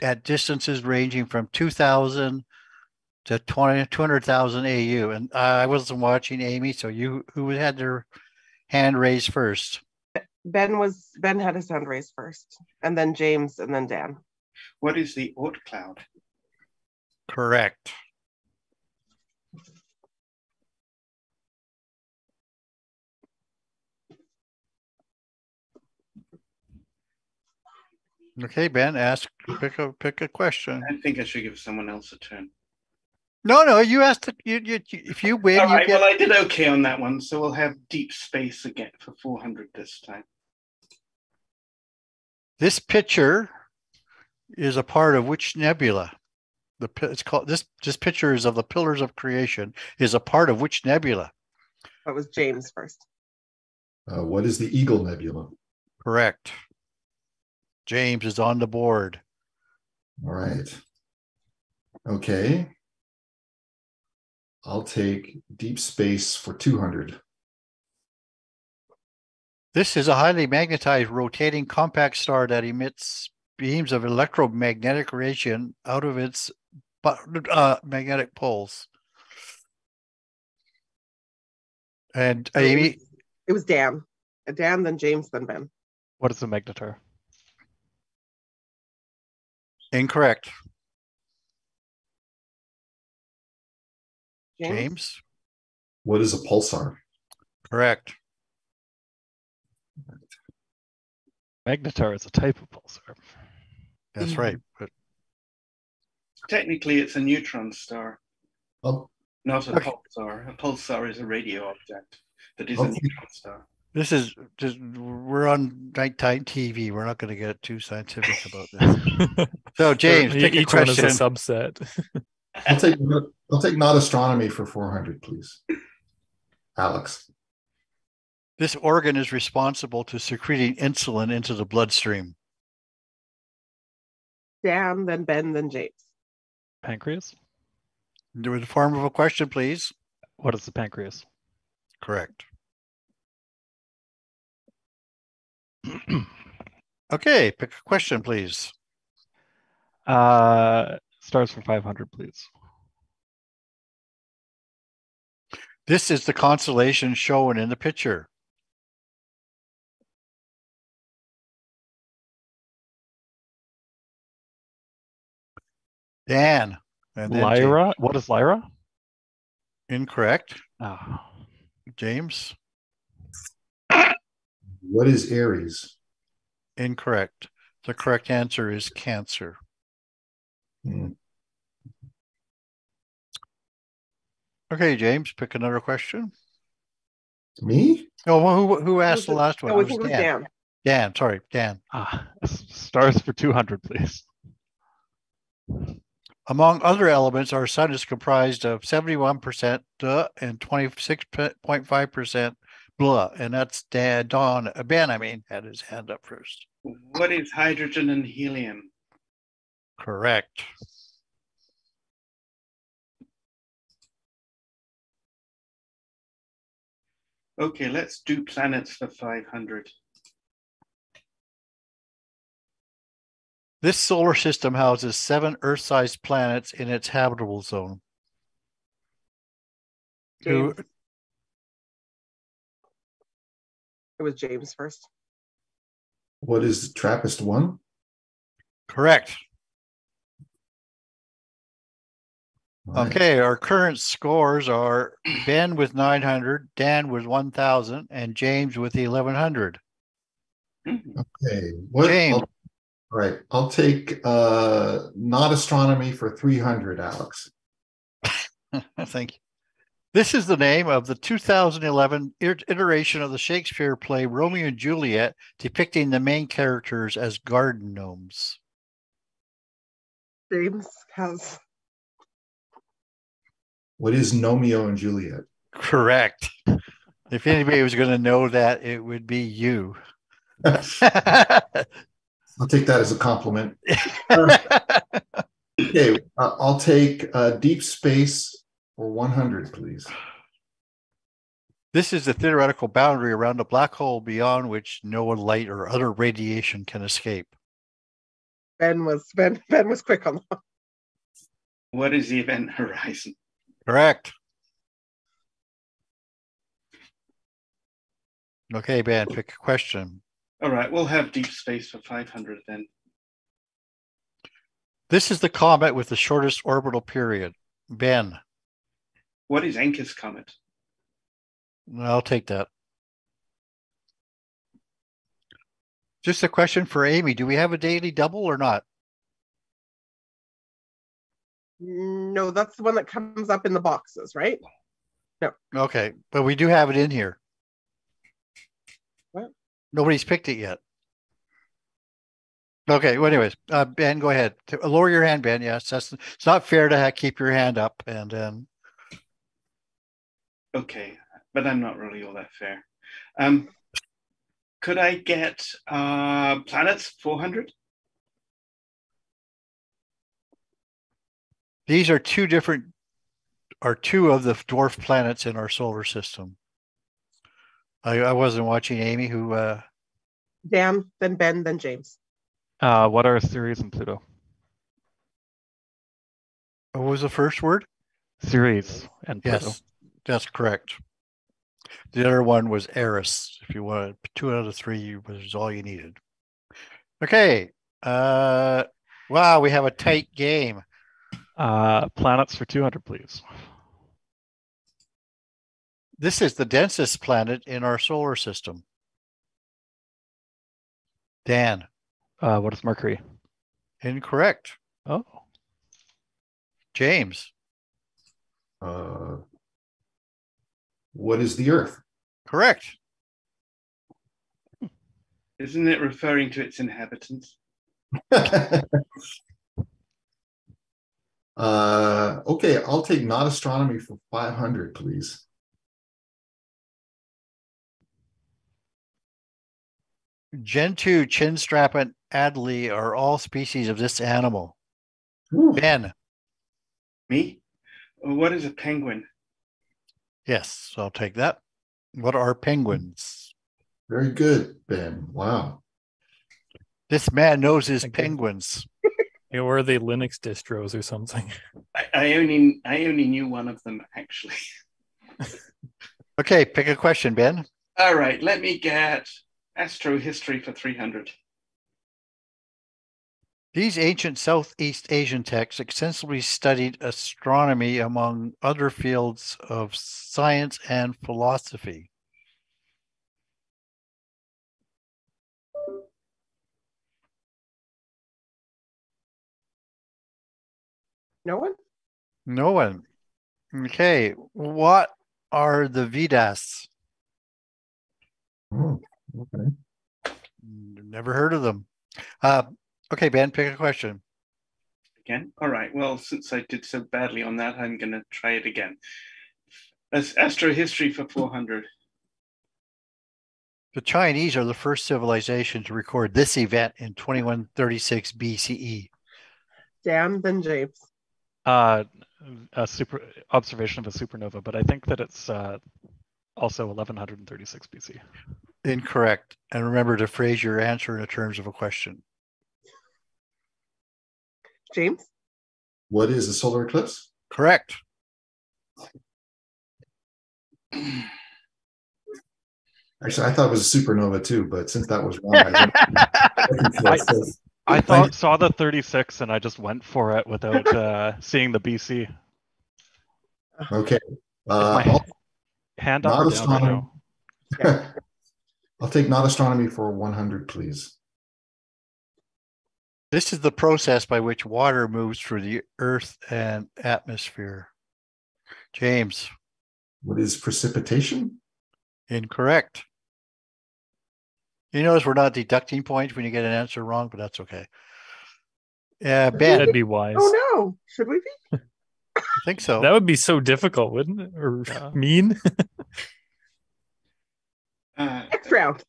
at distances ranging from 2,000 to 20, 200,000 AU. And I wasn't watching Amy, so you who had their hand raised first?
Ben was Ben had his hand raised first, and then James, and then Dan.
What is the Oort cloud?
Correct. Okay, Ben, ask pick a pick a question.
I think I should give someone else a turn.
No, no, you asked you, you if you win.
All right,
get...
well I did okay on that one, so we'll have deep space again for 400 this time.
This picture is a part of which nebula? The it's called this this picture is of the pillars of creation is a part of which nebula?
That was James first.
Uh, what is the Eagle Nebula?
Correct. James is on the board.
All right. Okay. I'll take deep space for 200.
This is a highly magnetized rotating compact star that emits beams of electromagnetic radiation out of its uh, magnetic poles. And Amy,
it was, Dan, Dan, then James, then Ben.
What is a magnetar?
Incorrect.
James? James?
What is a pulsar?
Correct.
Magnetar is a type of pulsar.
That's right. But
technically, it's a neutron star.
Oh.
Not a okay. pulsar. A pulsar is a radio object that is okay. a neutron star.
This is just we're on nighttime TV. We're not going to get too scientific about this. so, James, take each one is a
subset.
I'll take I'll take not astronomy for four hundred, please. Alex.
This organ is responsible to secreting insulin into the bloodstream.
Dan, then Ben, then James.
Pancreas.
Do the form of a question, please.
What is the pancreas?
Correct. okay, pick a question, please.
Uh, stars for 500, please.
This is the constellation shown in the picture. Dan.
And Lyra? James. What is Lyra?
Incorrect.
Oh.
James.
What is Aries?
Incorrect. The correct answer is Cancer. Hmm. Okay, James, pick another question.
Me?
Oh, well, who who asked the last one?
Oh, it was Dan. Dan.
Dan, sorry, Dan.
Ah, stars for 200, please.
Among other elements, our sun is comprised of 71% duh and 26.5% blah. And that's Dan, Don, uh, Ben, I mean, had his hand up first.
What is hydrogen and helium?
Correct.
Okay, let's do planets for 500.
This solar system houses seven Earth sized planets in its habitable zone.
James. It was James first.
What is TRAPPIST 1?
Correct. Right. Okay, our current scores are Ben with 900, Dan with 1,000, and James with 1,100.
Okay. What, James. I'll, all right. I'll take uh, not astronomy for 300, Alex.
Thank you. This is the name of the 2011 iteration of the Shakespeare play Romeo and Juliet, depicting the main characters as garden gnomes.
James has.
What is Romeo and Juliet?
Correct. If anybody was going to know that, it would be you.
I'll take that as a compliment. okay, uh, I'll take uh, Deep Space for 100, please.
This is the theoretical boundary around a black hole beyond which no light or other radiation can escape.
Ben was Ben Ben was quick on that.
What is the event horizon?
Correct. Okay, Ben, pick a question.
All right, we'll have deep space for 500 then.
This is the comet with the shortest orbital period. Ben.
What is Encke's comet?
I'll take that. Just a question for Amy. Do we have a daily double or not?
No, that's the one that comes up in the boxes, right? No.
Okay, but we do have it in here.
What?
Nobody's picked it yet. Okay. Well, anyways, uh, Ben, go ahead. Lower your hand, Ben. Yes, that's it's not fair to keep your hand up and then.
Okay, but I'm not really all that fair. Um, could I get uh, planets 400?
These are two different, are two of the dwarf planets in our solar system. I, I wasn't watching Amy, who. Uh,
Dan, then Ben, then James.
Uh, what are Ceres and Pluto?
What was the first word?
Ceres and Pluto.
Yes, that's correct. The other one was Eris. If you wanted two out of three, was all you needed. Okay. Uh, wow, we have a tight game.
Uh, planets for 200, please.
This is the densest planet in our solar system. Dan.
Uh, what is Mercury?
Incorrect.
Oh.
James.
Uh, what is the Earth?
Correct.
Isn't it referring to its inhabitants?
uh, okay, I'll take not astronomy for 500, please.
Gentoo, chinstrap, and adelie are all species of this animal. Ooh. Ben.
Me? What is a penguin?
Yes, I'll take that. What are penguins?
Very good, Ben. Wow.
This man knows his penguins.
yeah, or are they Linux distros or something?
I, I only I only knew one of them actually.
okay, pick a question, Ben.
All right, let me get Astro history for 300.
These ancient Southeast Asian texts extensively studied astronomy among other fields of science and philosophy.
No one?
No one. Okay. What are the Vedas?
Oh, okay.
Never heard of them. Uh, okay, Ben, pick a question.
Again? All right. Well, since I did so badly on that, I'm going to try it again. That's astro history for 400.
The Chinese are the first civilization to record this event in 2136 BCE.
Dan, then James.
Uh, a super observation of a supernova, but I think that it's uh, also 1136 BC.
Incorrect. And remember to phrase your answer in terms of a question.
James?
What is a solar eclipse?
Correct.
Actually, I thought it was a supernova too, but since that was wrong, I,
I, I thought saw the 36 and I just went for it without uh, seeing the BC.
Okay. Uh,
hand up or down
I'll take not astronomy for 100, please.
This is the process by which water moves through the earth and atmosphere. James.
What is precipitation?
Incorrect. You notice we're not deducting points when you get an answer wrong, but that's okay. Yeah, Ben.
That'd be wise.
Oh no, should we be?
I think so.
That would be so difficult, wouldn't it? Or yeah. mean?
uh, Next round.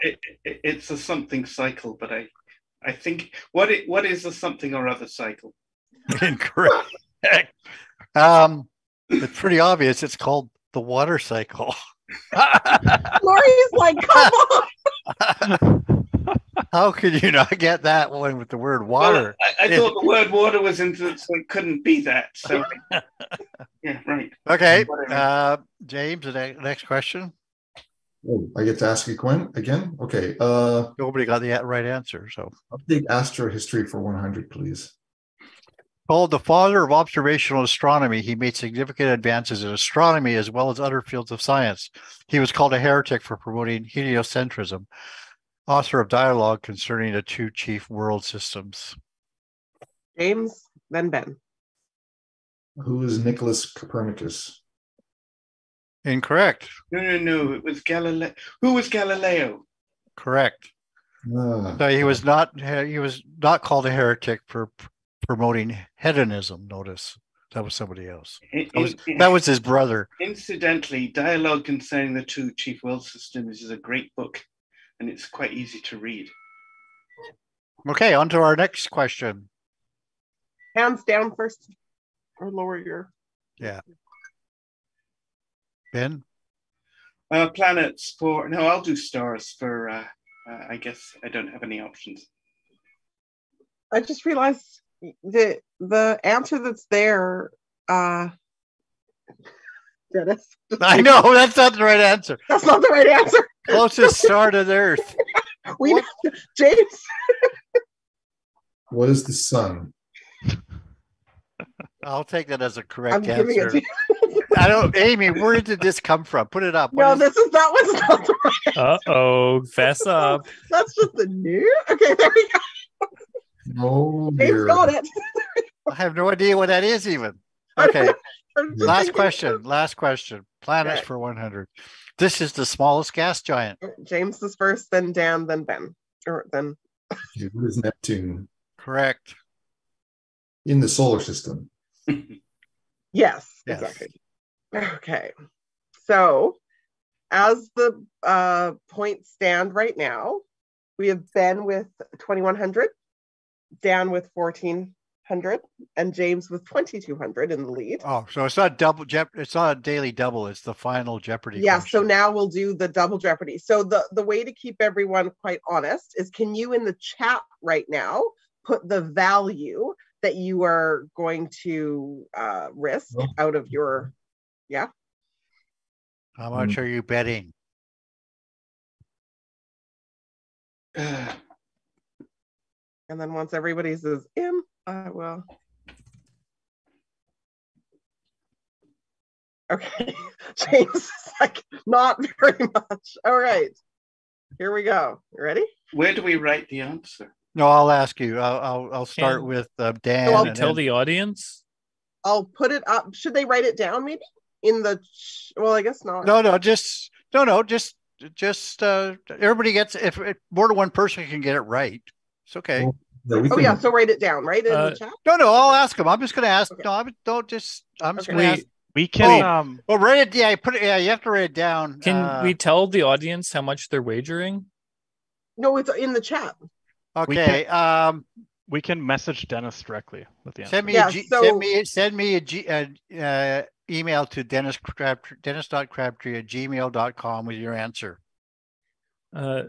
it, it, it's a something cycle, but I, I think what it what is a something or other cycle?
Incorrect. um, it's pretty obvious. It's called the water cycle.
Lori's like, come on.
How could you not get that one with the word water?
Well, I, I thought the word water was into it, so it couldn't be that. So, yeah, right.
Okay, uh, James. The next question.
Oh, I get to ask you, Quinn, again. Okay. Uh,
Nobody got the right answer, so
update astro history for 100, please.
Called the father of observational astronomy, he made significant advances in astronomy as well as other fields of science. He was called a heretic for promoting heliocentrism author of dialogue concerning the two chief world systems.
James, then Ben.
Who is Nicholas Copernicus?
Incorrect.
No, no, no. It was Galileo. Who was Galileo?
Correct. Ah. So he was not. He was not called a heretic for promoting hedonism. Notice that was somebody else. In, that, was, in, that was his brother.
Incidentally, dialogue concerning the two chief world systems is a great book and it's quite easy to read.
Okay, on to our next question.
Hands down first, or lower your.
Yeah. Ben?
Uh, planets for, no, I'll do stars for, uh, uh, I guess I don't have any options.
I just realized the the answer that's there uh
Dennis. I know that's not the right answer.
That's not the right answer.
Closest star to Earth.
We know, James.
what is the sun?
I'll take that as a correct I'm answer. I don't, Amy. Where did this come from? Put it up.
What no, is... this is that was not
right. Uh oh, fess up.
That's just the new. Okay, there we go.
Oh, James
got it.
I have no idea what that is even. Okay. last question. Last question. Planets okay. for 100. This is the smallest gas giant.
James is first, then Dan, then Ben. Or then.
what is Neptune?
Correct.
In the solar system.
yes, yes, exactly. Okay. So, as the uh, points stand right now, we have Ben with 2100, Dan with 14 hundred and James with twenty two hundred in the lead.
Oh, so it's not double Jep- it's not a daily double, it's the final Jeopardy.
Yeah, question. so now we'll do the double Jeopardy. So the the way to keep everyone quite honest is can you in the chat right now put the value that you are going to uh, risk out of your yeah.
How much mm. are you betting?
and then once everybody says in, I will. Okay, James is like, not very much. All right, here we go. You ready?
Where do we write the answer?
No, I'll ask you. I'll I'll, I'll start Can, with uh, Dan.
So I'll tell then... the audience.
I'll put it up. Should they write it down maybe in the? Well, I guess not.
No, no, just no, no, just just uh everybody gets if, if more than one person can get it right. It's okay. Well,
oh can... yeah, so write it down, right in uh, the chat.
No, no, I'll ask them. I'm just going to ask. Okay. No, I'm, don't just. I'm just okay. going to ask.
We can. Oh,
um. Well, write it. Yeah, put it. Yeah, you have to write it down.
Can uh, we tell the audience how much they're wagering?
No, it's in the chat.
Okay. We can, um.
We can message Dennis directly with the answer.
Send me yeah, a G, so, send me send me a G, uh, uh, email to Dennis Crabtree, dennis.crabtree at gmail.com with your answer.
Uh,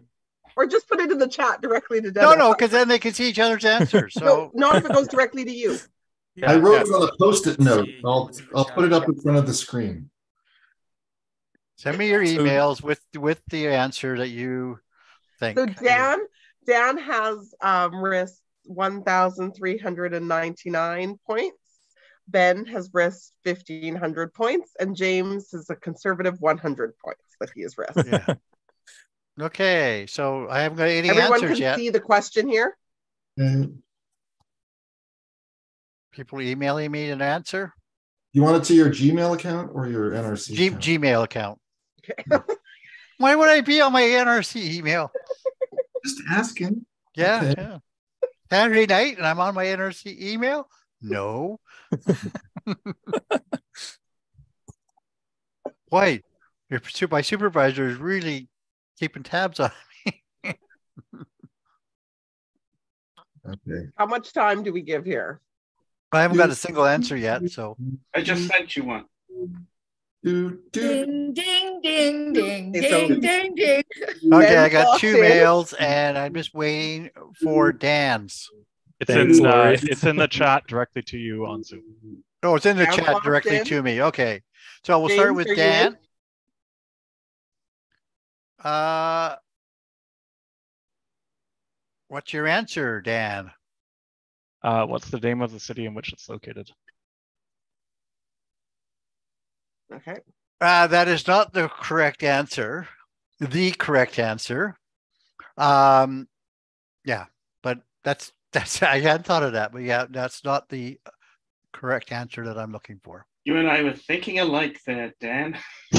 or just put it in the chat directly to
Dennis. No, no, because then they can see each other's answers. So no,
not if it goes directly to you.
Yeah, I wrote yeah. it on a post-it note. I'll I'll put it up in front of the screen.
Send me your emails with with the answer that you think.
So Dan Dan has um, risked one thousand three hundred and ninety nine points. Ben has risked fifteen hundred points, and James is a conservative one hundred points that he has risked.
Yeah. Okay, so I haven't got any
Everyone
answers
can
yet.
see the question here.
Mm-hmm.
People emailing me an answer.
You want it to your Gmail account or your NRC?
G-
account?
Gmail account. Why would I be on my NRC email?
Just asking.
Yeah,
Okay.
yeah. Saturday night, and I'm on my NRC email. No. Why? Your my supervisor is really keeping tabs on me.
Okay.
How much time do we give here?
I haven't got a single answer yet, so
I just sent you one.
Do, do.
Ding, ding, ding, ding, ding, ding, ding.
okay. I got two mails, and I'm just waiting for Dan's.
It's
Thanks,
in uh,
Lori.
it's in the chat directly to you on Zoom.
Oh, it's in the
Dan
chat directly
Dawson.
to me. Okay, so we'll start
James,
with
are you
Dan.
in?
Uh, what's your answer, Dan?
Uh, what's the name of the city in which it's located?
Okay.
Uh, that is not the correct answer. The correct answer. Um, yeah, but that's that's I hadn't thought of that, but yeah, that's not the correct answer that I'm looking for.
You and I were thinking alike there, Dan.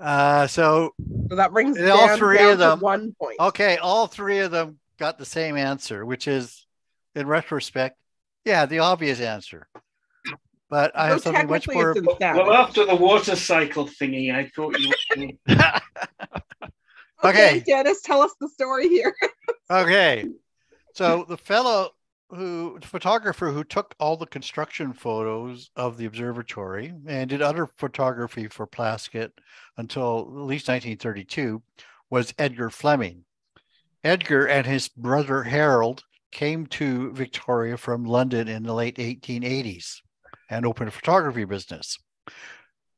Uh, so
So that brings
And all three of them-
one point.
okay, all three of them got the same answer, which is, in retrospect, yeah, the obvious answer. But I
So
have something much more.
it's in stats.
Well, after the water cycle thingy, I thought you were.
Okay.
Dennis, tell us the story here.
Okay. So the fellow who photographer who took all the construction photos of the observatory and did other photography for Plaskett until at least 1932 was Edgar Fleming. Edgar and his brother Harold came to Victoria from London in the late 1880s and opened a photography business.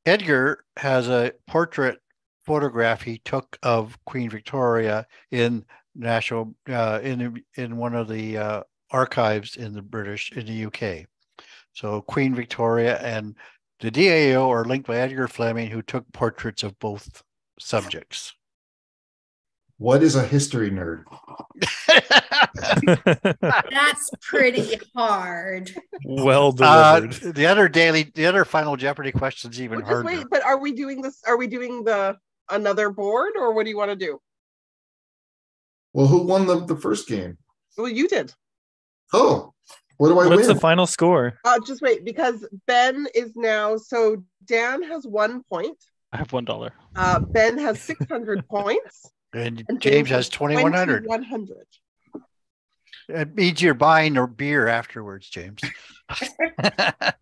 Edgar has a portrait photograph he took of Queen Victoria in national uh, in in one of the uh, archives in the British in the UK. So Queen Victoria and the DAO are linked by Edgar Fleming, who took portraits of both subjects.
What is a history nerd?
That's pretty hard.
well
Uh, the other daily, the other final Jeopardy question's even
Well,
harder.
wait, but are we doing this? Are we doing the another board or what do you want to do?
Well, who won the, the first game?
Well, you did.
Oh, what do I
What's
win?
the final score?
Uh, just wait because Ben is now so Dan has one point.
I have one dollar.
Uh, Ben has 600 points.
And
And
James has 2100.
100.
It means you're buying a beer afterwards, James. okay,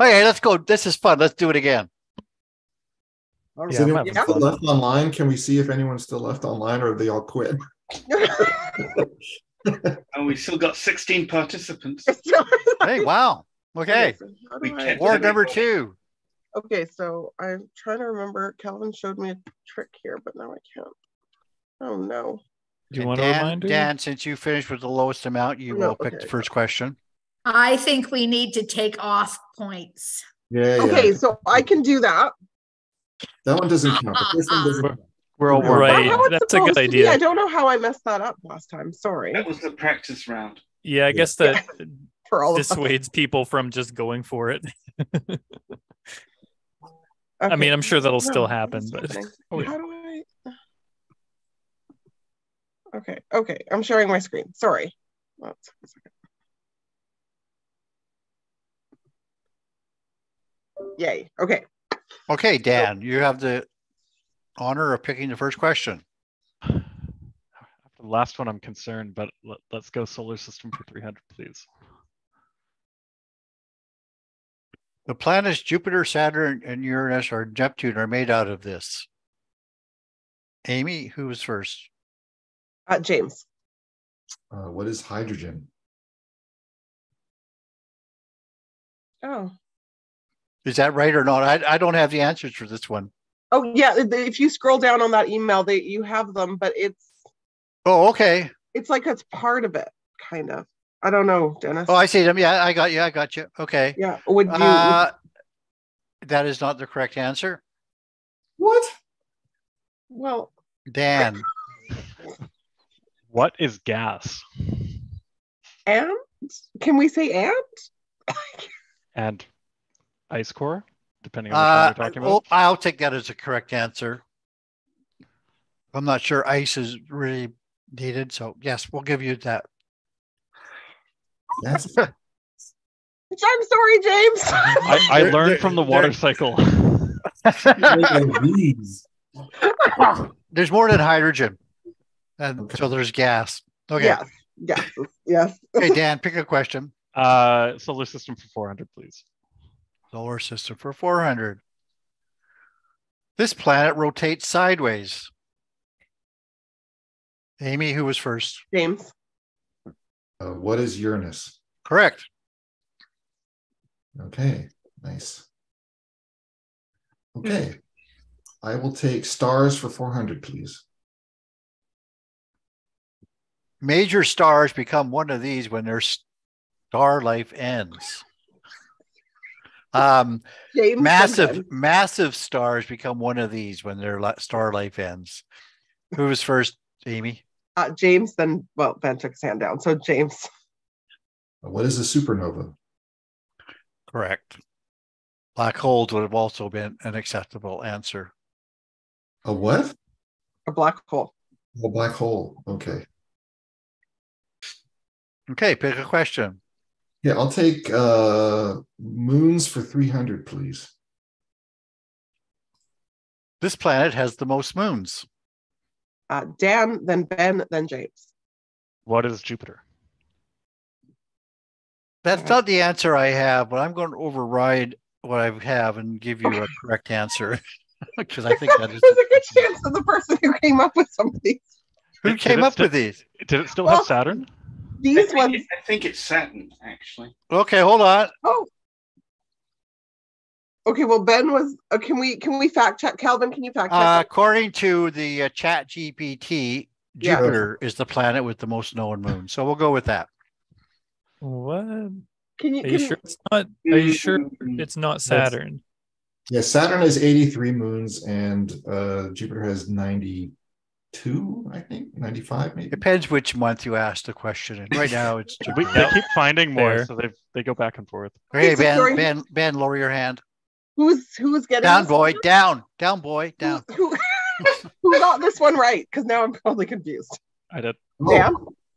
let's go. This is fun. Let's do it again.
All
Is
Yeah,
anyone still
fun.
left online? Can we see if anyone's still left online or have they all quit?
And we still got 16 participants.
Hey, wow. Okay.
so how
We
do I-
can't-
Ward number two.
Okay, so I'm trying to remember. Calvin showed me a trick here, but now I can't. Oh no.
Do you
And
want a
Dan,
reminder?
Dan, since you finished with the lowest amount, you
No,
will pick the first question.
I think we need to take off points.
Yeah, yeah.
Okay, so I can do that.
That one doesn't uh, count. The uh, first one uh. doesn't count.
We're all
Right.
Right, that's a good
supposed to be.
idea.
I don't know how I messed that up last time. Sorry
That was the practice round.
Yeah, I guess that
for all
dissuades people from just going for it. I mean, I'm sure that'll
No,
still happen, but?
Oh, yeah.
How do I? Okay, okay. I'm sharing my screen. Sorry. Let's- one second. Yay. Okay.
Okay, Dan, you have the honor of picking the first question.
After the last one, I'm concerned, but let, let's go solar system for 300, please.
The planets Jupiter, Saturn, and Uranus or Neptune are made out of this. Amy, who was first?
Uh, James.
Uh, what is hydrogen?
Oh.
Is that right or not? I, I don't have the answers for this one.
Oh yeah. If you scroll down on that email, they you have them, but it's
Oh, okay.
it's like it's part of it, kind of. I don't know, Dennis.
Oh, I see them. Yeah, I got you. I got you. Okay.
yeah. Would you?
Uh, that is not the correct answer.
What?
well,
Dan,
What is gas?
and can we say and?
and ice core, depending on what uh, you're talking about.
I'll take that as a correct answer. I'm not sure ice is really needed, so yes, we'll give you that.
Yes. I'm sorry, James.
I, I learned from the water cycle.
there's more than hydrogen, and okay. so there's gas. Okay.
Yes. Yes. Yes.
hey Dan, pick a question.
Uh, solar system for 400, please.
Solar system for 400. This planet rotates sideways. Amy, who was first?
James.
Uh, what is Uranus?
Correct.
Okay, nice. Okay, I will take stars for 400, please.
Major stars become one of these when their star life ends. Um, massive, massive stars become one of these when their star life ends. Who was first, Amy?
Uh, James, then, well, Ben took his hand down. So, James.
What is a supernova?
Correct. Black holes would have also been an acceptable answer.
A what?
A black hole.
A black hole. Okay.
Okay, pick a question.
Yeah, I'll take uh moons for 300, please.
This planet has the most moons
uh, Dan, then Ben, then James.
What is Jupiter?
That's not the answer I have, but I'm going to override what I have and give you a correct answer because I think that is.
There's a good chance that the person who came up with some of these.
Who did, came up
st-
with these?
Did it still well, have Saturn?
These
I
ones.
It, I think it's satin, actually.
Okay, hold on.
Oh, Okay, well, Ben was. Uh, can we can we fact check? Calvin, can you fact check?
Uh, according to the uh, Chat GPT, Jupiter yeah. is the planet with the most known moon. So we'll go with that.
What?
Can you?
Are you sure it's not? Are you sure it's not Saturn?
Yeah, Saturn has eighty-three moons, and uh, Jupiter has ninety-two. I think ninety-five, maybe.
Depends which month you ask the question. And right now, it's
we, they keep finding more, so they they go back and forth.
Okay, Ben, Ben, Ben, lower your hand.
Who's who's getting
down, boy, one? down, down, boy, down.
Who, who, who got this one right? Because now I'm probably confused.
I did. Oh.
Yeah.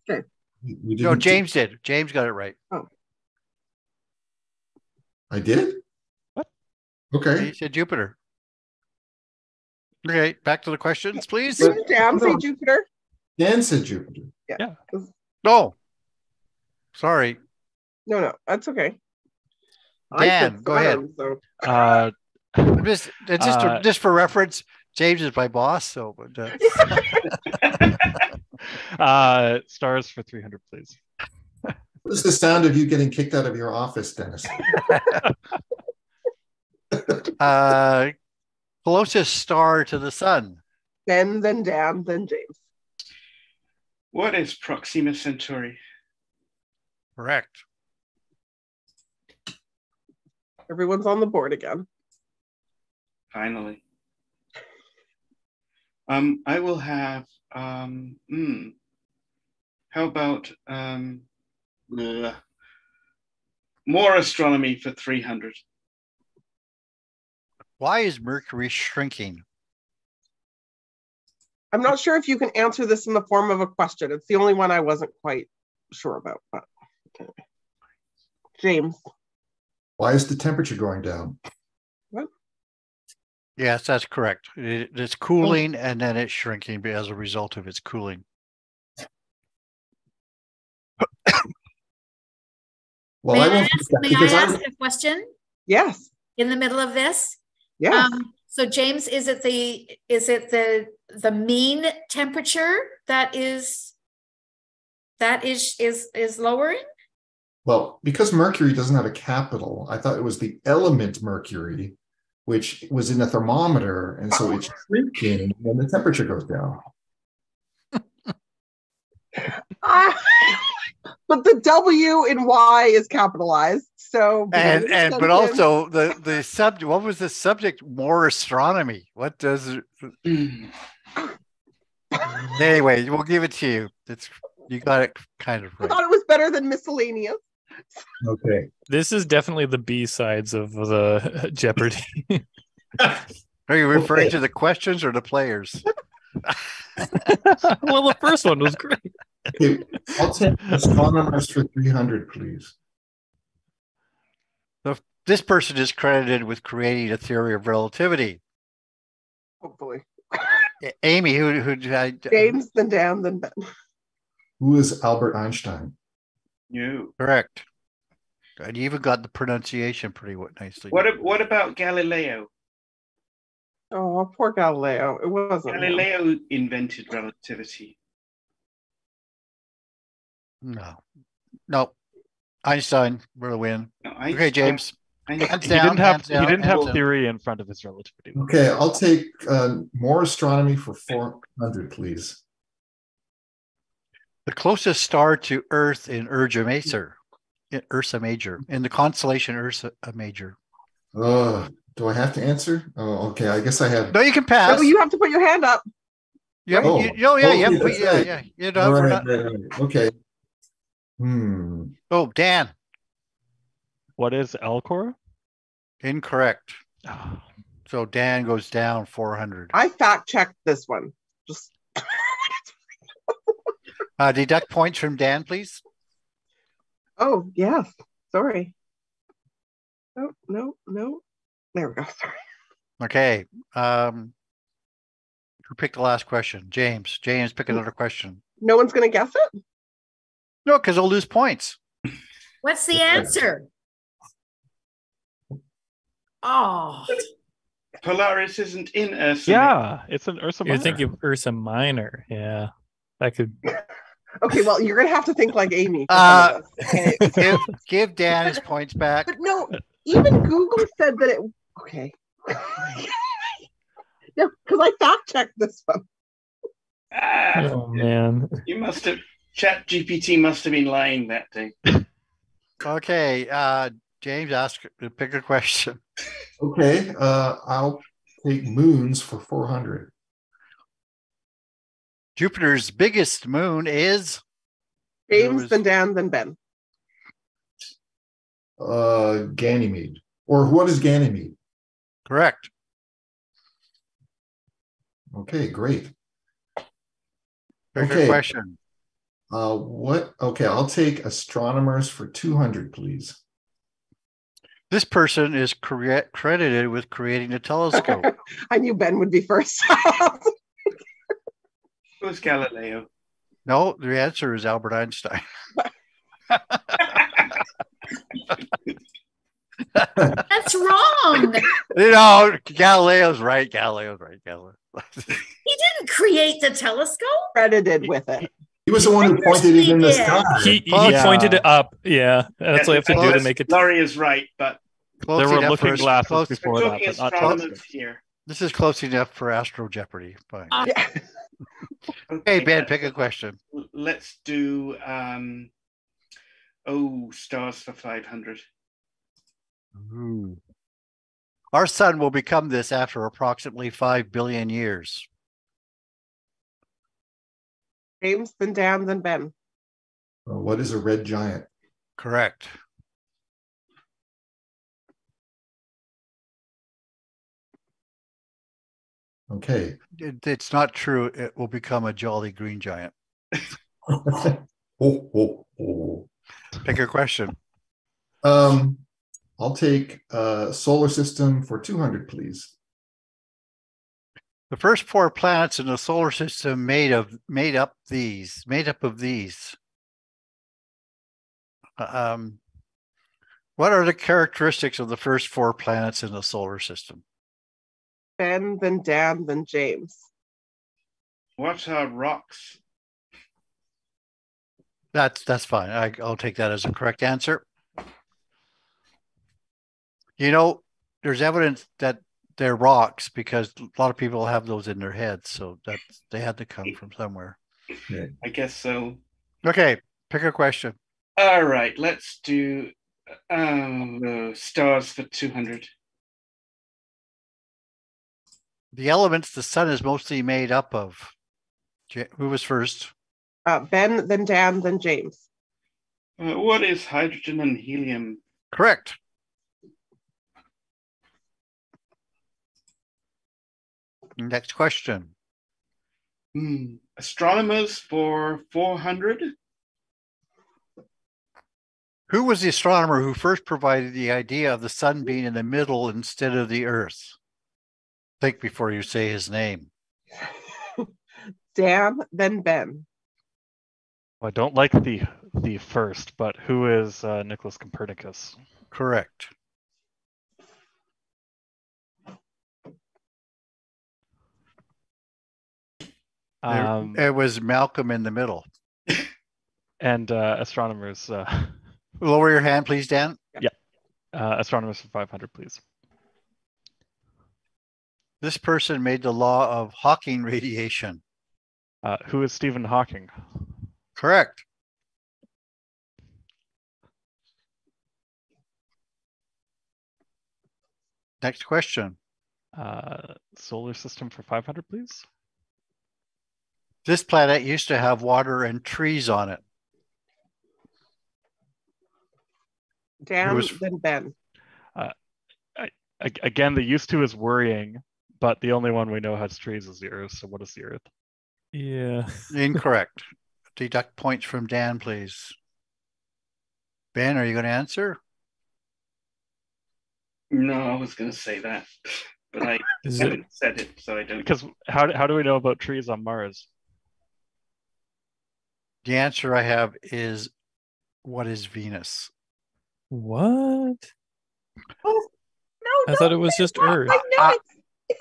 Okay.
No, James did. James got it right.
Oh.
I did.
What?
Okay.
He said Jupiter. Okay, back to the questions, please.
Didn't Dan say Jupiter?
Dan said Jupiter.
Yeah. yeah.
No. Sorry.
No, no, that's okay.
Dan, go ahead. So. Uh, just just uh, just for reference, James is my boss, so.
But, Uh, uh, stars for three hundred, please.
What is the sound of you getting kicked out of your office, Dennis?
uh, closest star to the sun.
Then, then Dan, then James.
What is Proxima Centauri?
Correct.
Everyone's on the board again.
Finally. Um, I will have. Um, mm, how about um, uh, more astronomy for three hundred?
Why is Mercury shrinking?
I'm not sure if you can answer this in the form of a question. It's the only one I wasn't quite sure about. But okay. James.
Why is the temperature going down?
What?
Yes, that's correct. It, it's cooling oh. and then it's shrinking as a result of its cooling.
well, may I, I ask, may I ask a question?
Yes.
In the middle of this?
Yeah. Um,
so James, is it the is it the the mean temperature that is that is is is lowering?
Well, because Mercury doesn't have a capital, I thought it was the element Mercury, which was in a thermometer, and so it's shrinking when the temperature goes down.
but the W in Y is capitalized. So
and and but also the the subject. What was the subject? More astronomy. What does? It... Mm. anyway, we'll give it to you. It's you got it kind of right.
I thought it was better than miscellaneous.
Okay.
This is definitely the B sides of the Jeopardy.
Are you referring okay. to the questions or the players?
well, the first one was great.
Okay, I'll take astronomers for 300, please.
So this person is credited with creating a theory of relativity.
Hopefully.
Amy, who who I,
James, then Dan, then Ben.
Who is Albert Einstein?
You.
Correct. And you even got the pronunciation pretty nicely.
What what about Galileo?
Oh, poor Galileo. It wasn't.
Galileo him. invented relativity.
No. No. Einstein will win. No, Einstein, okay, James.
Hands he didn't have he didn't have theory in front of his relativity.
Okay, I'll take uh, more astronomy for 400, please.
The closest star to Earth in Ursa Major, in Ursa Major, in the constellation Ursa Major.
Uh, do I have to answer? Oh, okay. I guess I have.
No, you can pass.
No, you have to put your hand up.
Yeah, oh, you, oh, yeah, oh, yeah, yeah, yeah, yeah. You know,
right, not... right, right. Okay. Hmm.
Oh, Dan.
What is Alcor?
Incorrect. So Dan goes down 400.
I fact checked this one. Just
uh, deduct points from Dan, please.
Oh, yes. Sorry. No, no, no. There we go. Sorry.
Okay. Um, who picked the last question? James. James, pick another question.
No one's going to guess it?
No, because they'll lose points.
What's the answer? Oh.
Polaris isn't in Ursa.
Yeah, it's an Ursa
Minor. You're thinking Ursa Minor. Yeah. That could.
okay, well, you're going to have to think like Amy.
Uh, give, give Dan his points back.
But no, even Google said that it. Okay. yeah, because I fact checked this one.
Ah,
oh, man.
You must have. Chat GPT must have been lying that day.
okay. Uh, James, ask pick a question.
Okay, uh, I'll take moons for 400.
Jupiter's biggest moon is
James, was... then Dan, then Ben.
Uh, Ganymede. Or what is Ganymede?
Correct.
Okay, great.
Pick okay. question.
Uh, what? Okay, I'll take astronomers for 200, please.
This person is cre- credited with creating the telescope.
I knew Ben would be first.
Who's Galileo?
No, the answer is Albert Einstein.
That's wrong.
You know, Galileo's right. Galileo's right. Galileo.
he didn't create the telescope.
Credited with it.
He was the one who pointed it in the sky.
He, he yeah. pointed it up. Yeah, that's what you have to do to make it.
Laurie is right, but
there were looking glasses close, before that. But not
close. here.
This is close enough for Astro Jeopardy. Fine. Uh, yeah. okay, Ben, pick a question.
Let's do um, oh stars for five hundred.
Our sun will become this after approximately five billion years.
James, then Dan, then Ben.
what is a red giant?
Correct.
Okay.
It, it's not true. It will become a jolly green giant.
oh, oh, oh.
Pick a question.
Um, I'll take a solar system for 200, please.
The first four planets in the solar system made of made up these made up of these. Um, what are the characteristics of the first four planets in the solar system?
Ben, then Dan, then James.
What are rocks?
That's that's fine. I, I'll take that as a correct answer. You know, there's evidence that they're rocks because a lot of people have those in their heads, so that they had to come from somewhere.
I guess so.
Okay, pick a question.
All right, let's do um, stars for two hundred.
The elements the sun is mostly made up of. Who was first?
Uh, ben, then Dan, then James.
Uh, what is hydrogen and helium?
Correct. Next question.
Hmm. Astronomers for 400?
Who was the astronomer who first provided the idea of the sun being in the middle instead of the earth? Think before you say his name.
Dan, then Ben.
Well, I don't like the the first, but who is uh, Nicholas Copernicus?
Correct. Um, it, it was Malcolm in the middle.
and uh, astronomers. Uh,
Lower your hand, please, Dan.
Yeah. Uh, astronomers for 500, please.
This person made the law of Hawking radiation.
Uh, who is Stephen Hawking?
Correct. Next question.
Uh, solar system for 500, please.
This planet used to have water and trees on it.
Dan, was, then Ben.
Uh, I, again, the used to is worrying, but the only one we know has trees is the Earth. So what is the Earth?
Yeah.
Incorrect. Deduct points from Dan, please. Ben, are you going to answer?
No, I was going to say that, but I haven't it... said it, so I don't.
Because how, how do we know about trees on Mars?
The answer I have is what is Venus?
What?
Oh, no,
I thought it was just Earth.
I,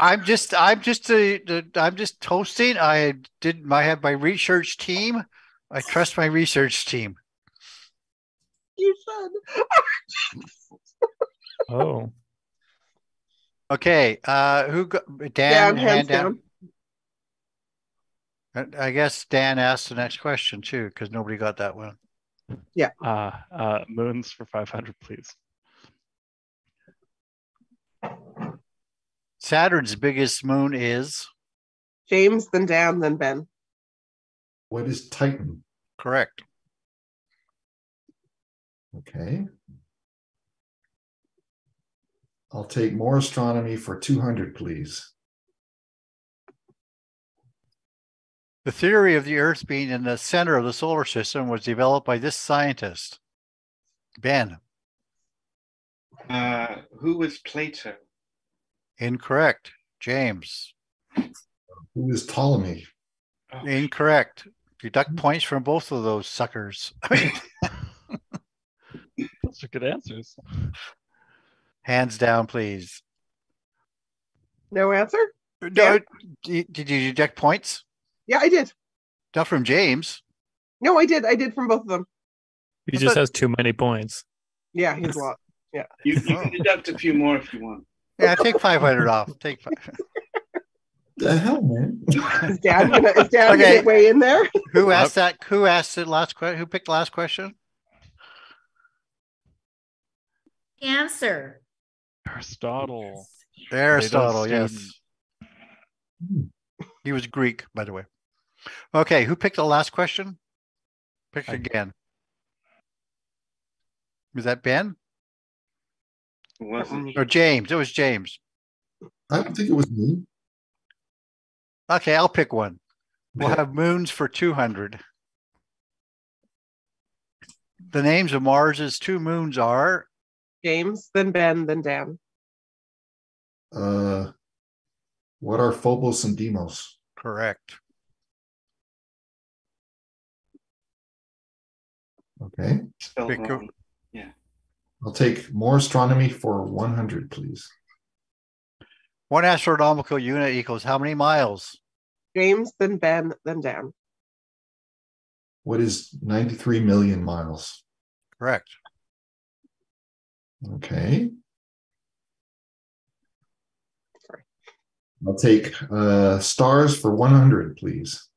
I'm just, I'm just, a, I'm just toasting. I did, I have my research team. I trust my research team.
You should.
oh.
Okay. Uh, who? Go, Dan, hand down. down. I guess Dan asked the next question too, because nobody got that one.
Yeah.
Uh, uh, moons for 500, please.
Saturn's biggest moon is?
James, then Dan, then Ben.
What is Titan?
Correct.
Okay. I'll take more astronomy for 200, please.
The theory of the Earth being in the center of the solar system was developed by this scientist. Ben.
Uh, who was Plato?
Incorrect. James.
Who is Ptolemy?
Oh. Incorrect. Deduct points from both of those suckers.
Those are good answers.
Hands down, please.
No answer?
No. Did you deduct points?
Yeah, I did.
Not from James.
No, I did. I did from both of them.
He just has too many points.
Yeah, he's a lot. Yeah.
You, you oh. can deduct a few more if you want.
Yeah, take 500 off. Take five.
The hell, man!
Is Dad gonna, is Dad okay. gonna weigh in there?
Who asked that? Who asked the last question? Who picked the last question?
Answer.
Aristotle.
Aristotle, yes. He was Greek, by the way. Okay, who picked the last question? Pick again. Was that Ben?
Was it?
Or James? It was James.
I don't think it was me.
Okay, I'll pick one. We'll have moons for 200. The names of Mars's two moons are
James, then Ben, then Dan.
Uh, what are Phobos and Deimos?
Correct.
Okay.
Spelled wrong. Yeah.
I'll take more astronomy for 100, please.
One astronomical unit equals how many miles?
James, then Ben, then Dan.
What is 93 million miles?
Correct.
Okay. I'll take uh, stars for 100, please.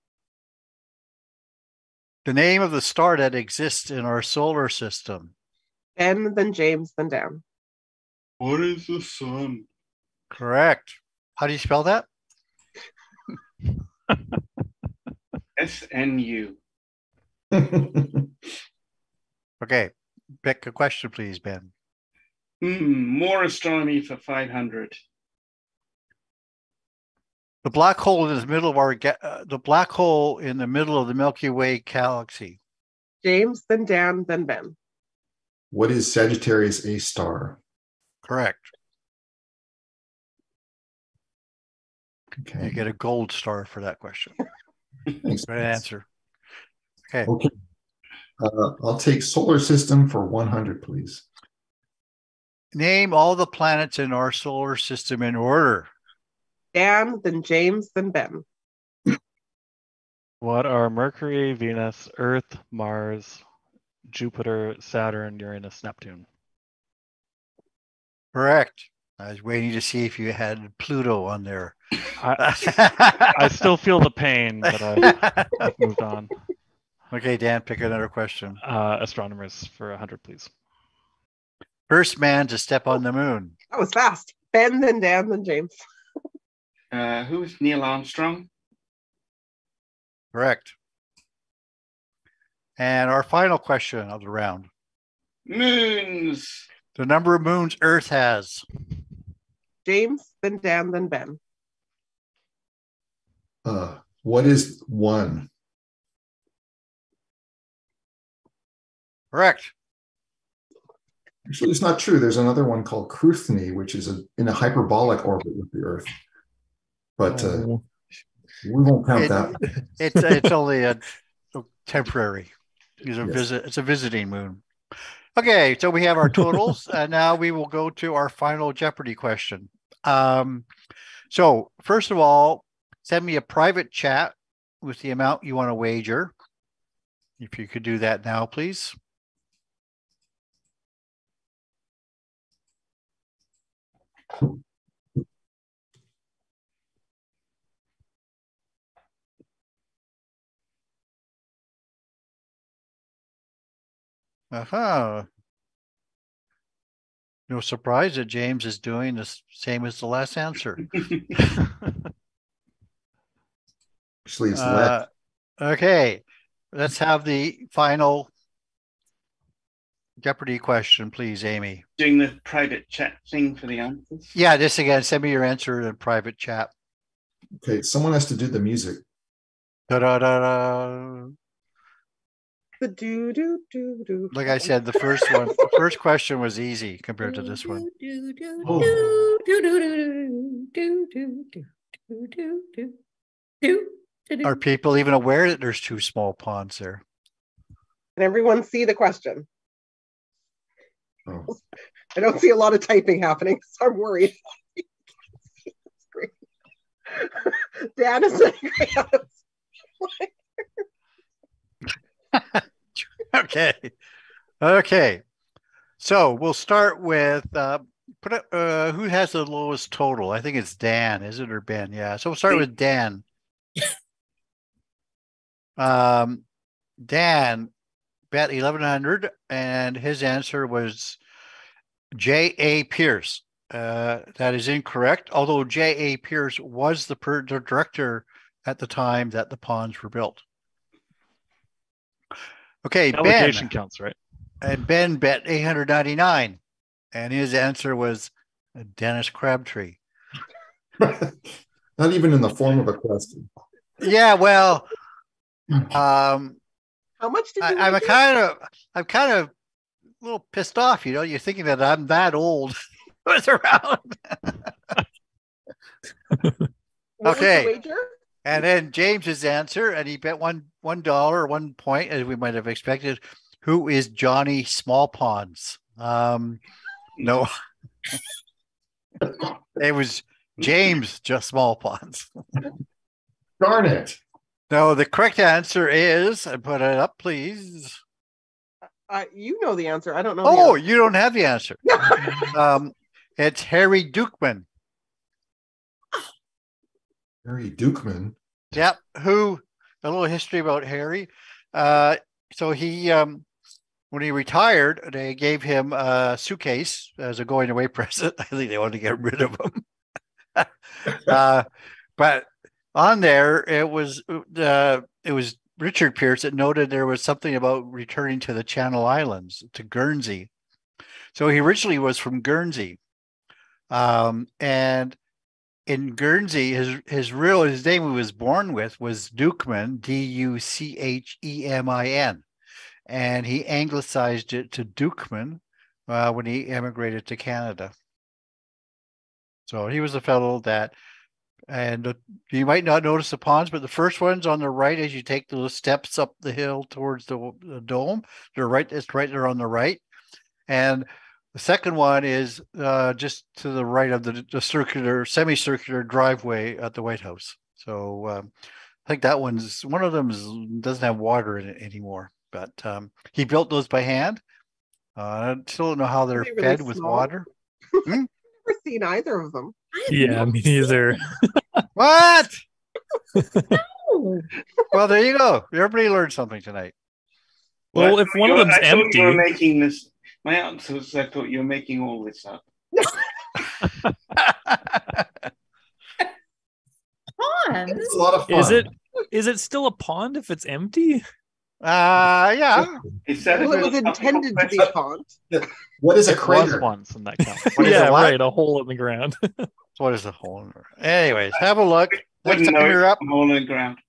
The name of the star that exists in our solar system.
Ben, then James, then Dan.
What is the sun?
Correct. How do you spell that?
S N U.
Okay, pick a question, please, Ben.
Mm, more astronomy for 500.
The black hole in the middle of our uh, the black hole in the middle of the Milky Way galaxy.
James, then Dan, then Ben.
What is Sagittarius A star?
Correct.
Okay.
You get a gold star for that question.
Thanks.
Good answer. Okay.
Okay. Uh, I'll take solar system for 100, please.
Name all the planets in our solar system in order.
Dan, then James, then Ben.
What are Mercury, Venus, Earth, Mars, Jupiter, Saturn, Uranus, Neptune?
Correct. I was waiting to see if you had Pluto on there.
I, I still feel the pain, but I've, I've moved on.
Okay, Dan, pick another question.
Uh, astronomers for 100, please.
First man to step on the moon.
That was fast. Ben, then Dan, then James.
Uh, who is Neil Armstrong?
Correct. And our final question of the round.
Moons.
The number of moons Earth has.
James, then Dan, then Ben.
Uh, what is one?
Correct.
Actually, it's not true. There's another one called Cruithne, which is a, in a hyperbolic orbit with the Earth. But uh,
Oh.
we won't count
It-
that.
It's it's only a, a temporary. It's a
Yes.
visit. It's a visiting moon. Okay, so we have our totals, and now we will go to our final Jeopardy question. Um, so first of all, send me a private chat with the amount you want to wager. If you could do that now, please. Uh-huh. No surprise that James is doing the same as the last answer.
Actually, it's
Uh, okay, let's have the final Jeopardy question, please, Amy.
Doing the private chat thing for the answers.
Yeah, just again, send me your answer in private chat.
okay. Someone has to do the music.
Da-da-da-da.
The do do do do.
Like I said, the first one, the first question was easy compared to this one.
Oh.
Are people even aware that there's two small ponds there?
Can everyone see the question?
Oh.
I don't see a lot of typing happening, so I'm worried. Dan is saying,
okay. Okay. So we'll start with uh, put uh, who has the lowest total? I think it's Dan, is it or Ben? Yeah. So we'll start with Dan. um, Dan bet eleven hundred, and his answer was J. A. Pearce. Uh, that is incorrect. Although J. A. Pearce was the, per- the director at the time that the ponds were built. Okay, Ben.
Counts, right?
And Ben bet 899. And his answer was Dennis Crabtree.
Not even in the form of a question.
Yeah, well, um,
How much did you
I, I'm a kind of, I'm kind of a little pissed off. You know, you're thinking that I'm that old. was around.
What was
okay.
wager?
And then James's answer, and he bet one one dollar, one point, as we might have expected. Who is Johnny Smallponds? Um, no, it was James just Smallponds.
Darn it.
No, the correct answer is, and put it up, please.
Uh, you know the answer. I don't know.
Oh, you don't have the answer. um, it's Harry Dukeman.
Harry Dukeman.
Yep. Who? A little history about Harry. Uh, so he, um, when he retired, they gave him a suitcase as a going away present. I think they wanted to get rid of him. uh, but on there, it was uh, it was Richard Pearce that noted there was something about returning to the Channel Islands, to Guernsey. So he originally was from Guernsey. Um, and in Guernsey, his his real his name he was born with was Duchemin, D U C H E M I N, and he anglicized it to Dukeman uh, when he emigrated to Canada. So he was a fellow that, and uh, you might not notice the ponds, but the first one's on the right as you take the steps up the hill towards the, the dome. They're right. It's right there on the right, and the second one is uh, just to the right of the, the circular, semicircular driveway at the White House. So um, I think that one's one of them is, doesn't have water in it anymore. But um, he built those by hand. Uh, I still don't know how they're they fed with water.
Hmm? Never seen either of them.
Yeah, me neither.
what? no. Well, there you go. Everybody learned something tonight.
Well, if one of them's empty,
you were making this my answer was I thought you were making all this up.
pond.
It's a lot of fun.
is it is it still a pond if it's empty?
Uh yeah.
Is that
Well, it was intended to be a pond.
What is a
It was
crater?
once, and that counts.
What is
yeah,
a what?
right. A hole in the ground.
What is a hole? in the- Anyways, have a look. Next time you're up.
a hole in the ground.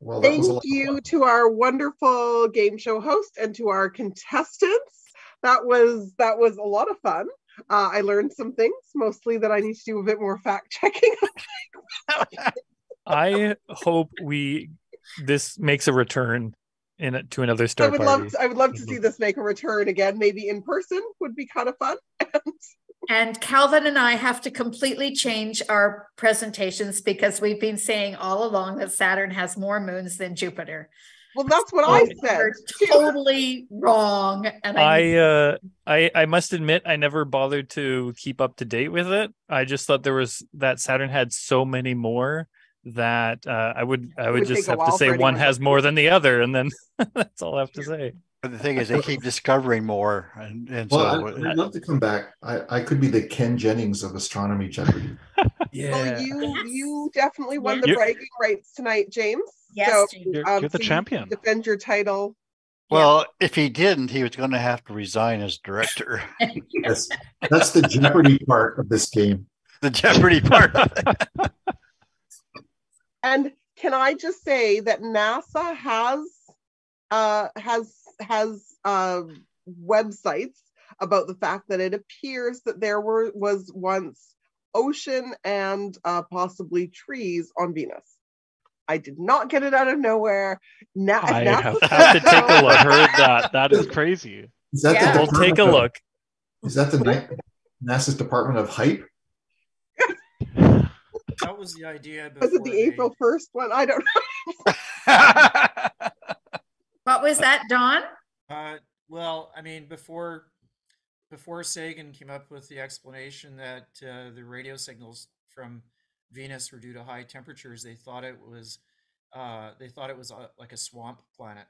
Well, that
Thank
lot
you to our wonderful game show host and to our contestants. That was that was a lot of fun. Uh, I learned some things, mostly that I need to do a bit more fact checking.
I hope we this makes a return in it to another
I would
party.
love to, I would love to see this make a return again, maybe in person would be kind of fun.
And Calvin and I have to completely change our presentations because we've been saying all along that Saturn has more moons than Jupiter.
well, that's what I said.
Totally wrong. And
I uh I I must admit I never bothered to keep up to date with it. I just thought there was that Saturn had so many more that uh, I would I would
would
just have to say one has more than the other, and then that's all I have to say.
But the thing is, they keep discovering more, and and
Well,
so
I, I'd love to come back. I, I could be the Ken Jennings of astronomy Jeopardy.
Well, you you definitely won the
You're-
bragging rights tonight, James.
Yes,
So,
You're,
um,
you're the
so you
champion.
Defend your title.
well, if he didn't, he was going to have to resign as director.
Yes, that's the Jeopardy part of this game.
the Jeopardy part.
And can I just say that NASA has uh, has has uh, websites about the fact that it appears that there were was once ocean and uh, possibly trees on Venus. I did not get it out of nowhere. Na-
I
NASA
have,
have to take a look.
I heard that. That is crazy.
Is that
Yeah.
the
We'll take a
of-
look.
Is that the ni- NASA's Department of Hype?
That was the idea.
Was it the April first one? I don't know.
What was that, Don?
Uh, well, I mean, before before Sagan came up with the explanation that uh, the radio signals from Venus were due to high temperatures, they thought it was uh, they thought it was uh, like a swamp planet.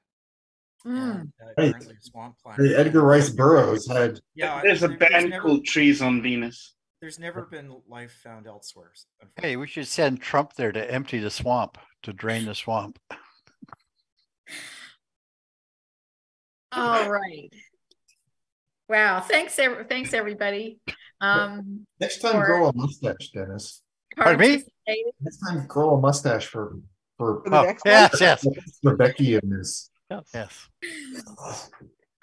Mm.
And, uh,
Right.
apparently a swamp planet.
The Edgar Rice Burroughs had
Yeah,
There's a
there- there's
band
never-
called Trees on Venus.
There's never been life found elsewhere.
hey, we should send Trump there to empty the swamp, to drain the swamp.
All right. Wow. Thanks, ev- thanks everybody. Um,
next time
Or-
grow a mustache, Dennis.
Pardon me?
participating.
Next time grow a mustache for for,
For
Oh, yes, yes,
for Becky and this.
Yes.
yes.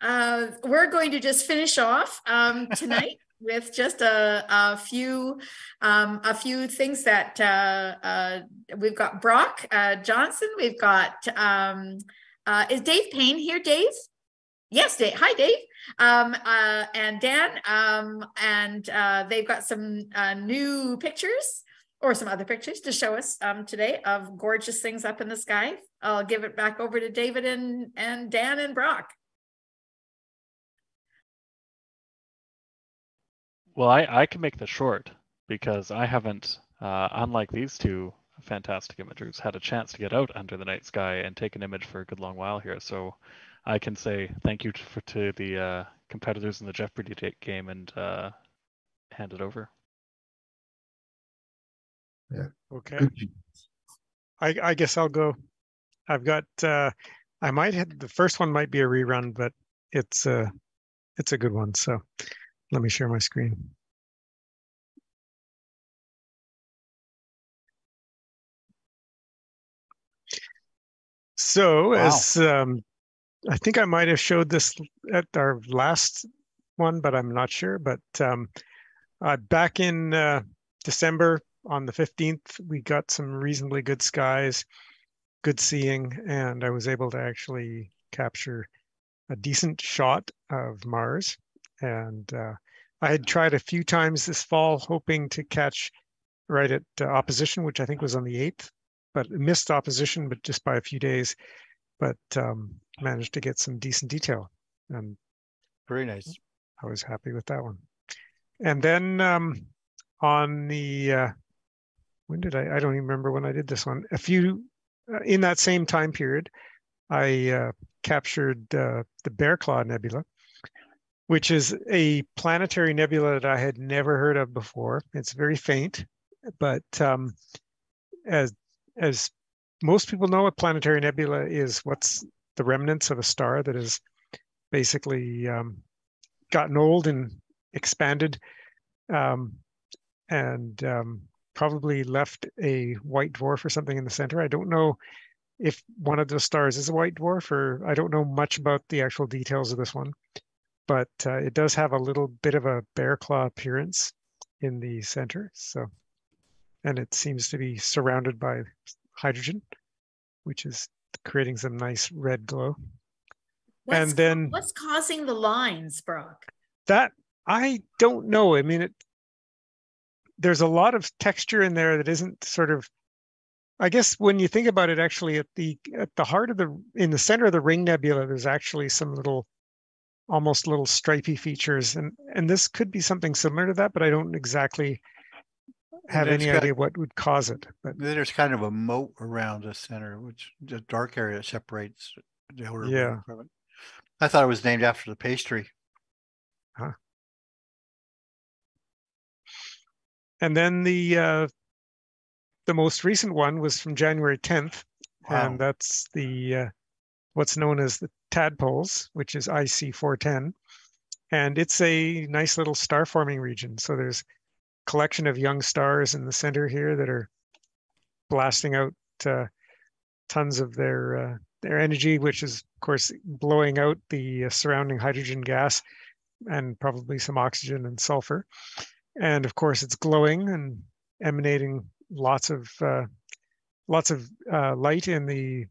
Uh, we're going to just finish off um, tonight with just a, a few um, a few things that uh, uh, we've got. Brock uh, Johnson. We've got. Um, uh, is Dave Payne here? Dave. Yes, Dave. Hi, Dave. Um, uh, and Dan. Um, and uh, they've got some uh, new pictures or some other pictures to show us um, today of gorgeous things up in the sky. I'll give it back over to David and and Dan and Brock.
Well, I, I can make this short because I haven't, uh, unlike these two fantastic imagers, had a chance to get out under the night sky and take an image for a good long while here. So I can say thank you to, for, to the uh, competitors in the Jeopardy game and uh, hand it over.
Yeah.
Okay.
I, I guess I'll go. I've got. Uh, I might have the first one might be a rerun, but it's a uh, it's a good one. So let me share my screen. So wow. as um, I think I might have showed this at our last one, but I'm not sure. But um, uh, back in uh, December on the 15th, we got some reasonably good skies, good seeing, and I was able to actually capture a decent shot of Mars. And uh, I had tried a few times this fall, hoping to catch right at uh, opposition, which I think was on the 8th, but missed opposition, but just by a few days. But um, managed to get some decent detail. And
very nice.
I was happy with that one. And then um, on the uh, when did I? I don't even remember when I did this one. A few uh, in that same time period, I uh, captured uh, the Bear Claw Nebula, which is a planetary nebula that I had never heard of before. It's very faint, but um, as as most people know, a planetary nebula is what's the remnants of a star that has basically um, gotten old and expanded um, and um, probably left a white dwarf or something in the center. I don't know if one of those stars is a white dwarf, or I don't know much about the actual details of this one, but uh, it does have a little bit of a bear claw appearance in the center. So, and it seems to be surrounded by hydrogen, which is creating some nice red glow.
What's,
and then
what's causing the lines, Brock?
That I don't know. I mean, it. There's a lot of texture in there that isn't sort of. I guess when you think about it, actually, at the at the heart of the in the center of the ring nebula, there's actually some little, almost little stripy features, and and this could be something similar to that, but I don't exactly have any got, idea what would cause it. But
there's kind of a moat around the center, which the dark area separates the outer yeah. from it. I thought it was named after the pastry.
Huh. And then the uh, the most recent one was from January 10th, wow. and that's the uh, what's known as the tadpoles, which is IC 410, and it's a nice little star forming region. So there's collection of young stars in the center here that are blasting out uh, tons of their uh, their energy, which is of course blowing out the uh, surrounding hydrogen gas and probably some oxygen and sulfur. And of course, it's glowing and emanating lots of uh, lots of uh, light in the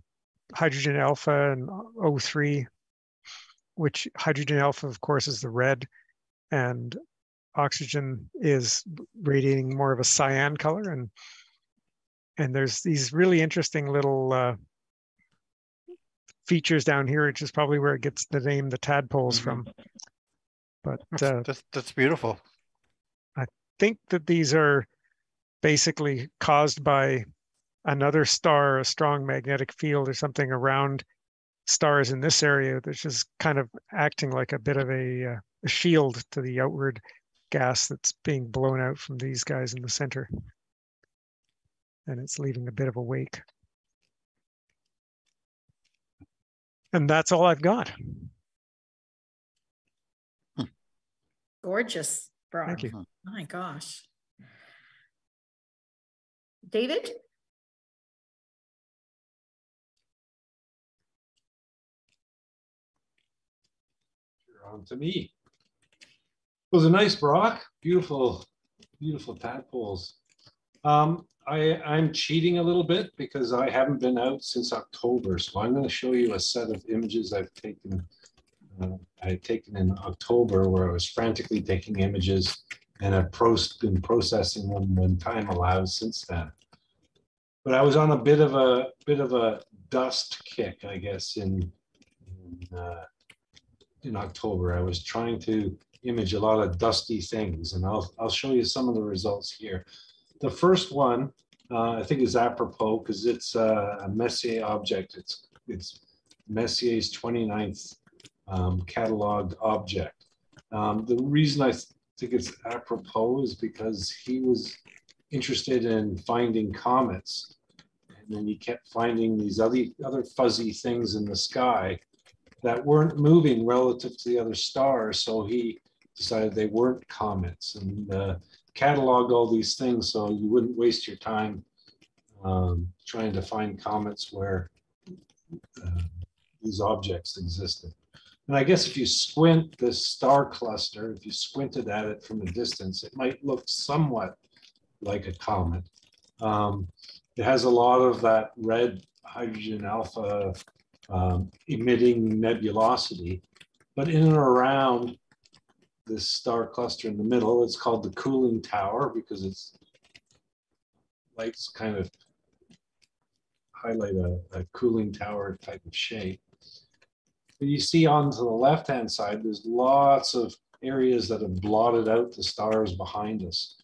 hydrogen alpha and O3, which hydrogen alpha, of course, is the red, and oxygen is radiating more of a cyan color and and there's these really interesting little uh, features down here which is probably where it gets the name the tadpoles mm-hmm. from but
uh, that's, that's beautiful
i think that these are basically caused by another star a strong magnetic field or something around stars in this area that's just kind of acting like a bit of a, uh, a shield to the outward gas that's being blown out from these guys in the center. And it's leaving a bit of a wake. And that's all I've got.
Gorgeous, Brock.
Thank you.
My gosh. David?
You're on to me. It was a nice Brock, beautiful, beautiful tadpoles. Um, I, I'm cheating a little bit because I haven't been out since October. So I'm going to show you a set of images I've taken. Uh, I had taken in October where I was frantically taking images and I've been processing them when time allows since then. But I was on a bit of a bit of a dust kick, I guess, in in, uh, in October. I was trying to image a lot of dusty things, and I'll, I'll show you some of the results here. The first one, uh, I think is apropos because it's uh, a Messier object. It's, it's Messier's 29th um, cataloged object. Um, the reason I th think it's apropos is because he was interested in finding comets and then he kept finding these other other fuzzy things in the sky that weren't moving relative to the other stars. So he decided they weren't comets and uh, cataloged all these things so you wouldn't waste your time um, trying to find comets where uh, these objects existed. And I guess if you squint this star cluster, if you squinted at it from a distance, it might look somewhat like a comet. Um, it has a lot of that red hydrogen alpha um, emitting nebulosity, but in and around this star cluster in the middle, it's called the cooling tower because its lights kind of highlight a, a cooling tower type of shape. But you see on to the left-hand side, there's lots of areas that have blotted out the stars behind us.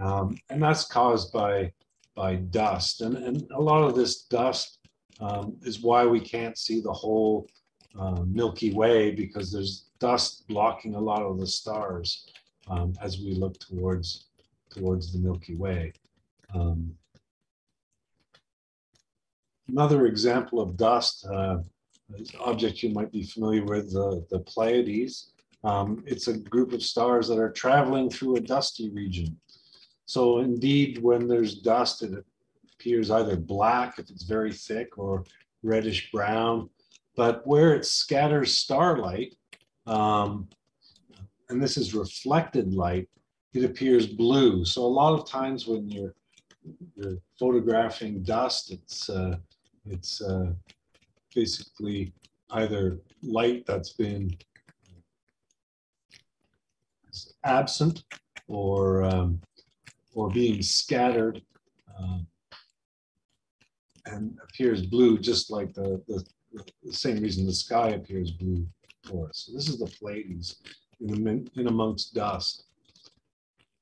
Um, and that's caused by, by dust. And, and a lot of this dust um, is why we can't see the whole uh, Milky Way because there's dust blocking a lot of the stars um, as we look towards, towards the Milky Way. Um, another example of dust, uh, object you might be familiar with, the, the Pleiades. Um, it's a group of stars that are traveling through a dusty region. So indeed, when there's dust, it appears either black if it's very thick or reddish brown. But where it scatters starlight, um, and this is reflected light, it appears blue. So a lot of times when you're, you're photographing dust, it's uh, it's uh, basically either light that's been absent or um, or being scattered um, and appears blue, just like the, the, the, same reason the sky appears blue for us. So this is the Pleiades in, in amongst dust.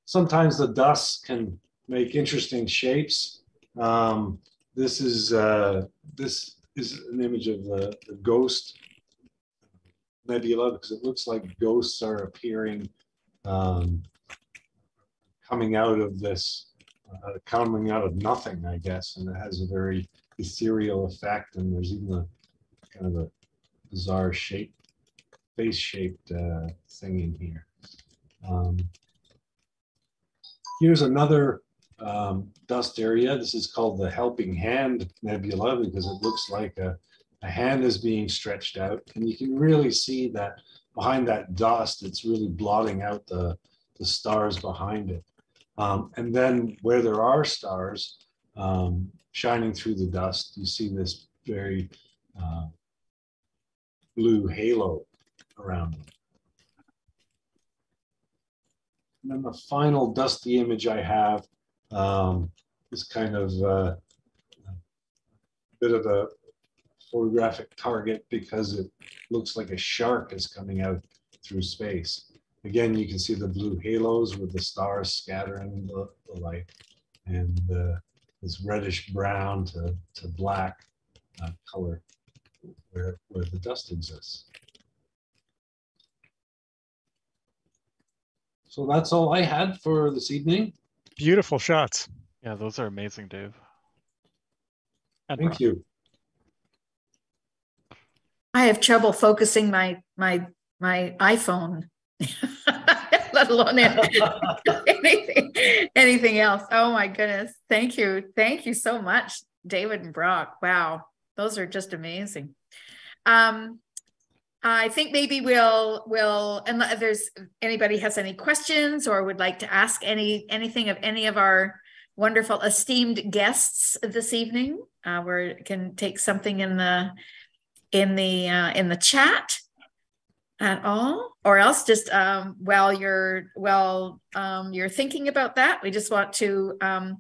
Sometimes the dust can make interesting shapes. Um, this is uh, this is an image of the, the ghost nebula because it looks like ghosts are appearing um, coming out of this, uh, coming out of nothing, I guess, and it has a very ethereal effect. And there's even a kind of a bizarre shape, face-shaped uh, thing in here. Um, here's another um, dust area. This is called the Helping Hand Nebula because it looks like a, a hand is being stretched out. And you can really see that behind that dust, it's really blotting out the, the stars behind it. Um, and then where there are stars um, shining through the dust, you see this very uh, blue halo around them. And then the final dusty image I have um, is kind of uh, a bit of a photographic target because it looks like a shark is coming out through space. Again, you can see the blue halos with the stars scattering the, the light and uh, this reddish brown to, to black uh, color where, where the dust exists. So that's all I had for this evening.
Beautiful shots.
Yeah, those are amazing, Dave.
And Thank Rob. you.
I have trouble focusing my my my iPhone let alone anything, anything else. Oh my goodness. Thank you. Thank you so much, David and Brock. Wow. Those are just amazing. Um, I think maybe we'll we'll and there's anybody has any questions or would like to ask any anything of any of our wonderful esteemed guests this evening, uh, we can take something in the in the uh, in the chat at all or else just um, while you're while um, you're thinking about that we just want to um,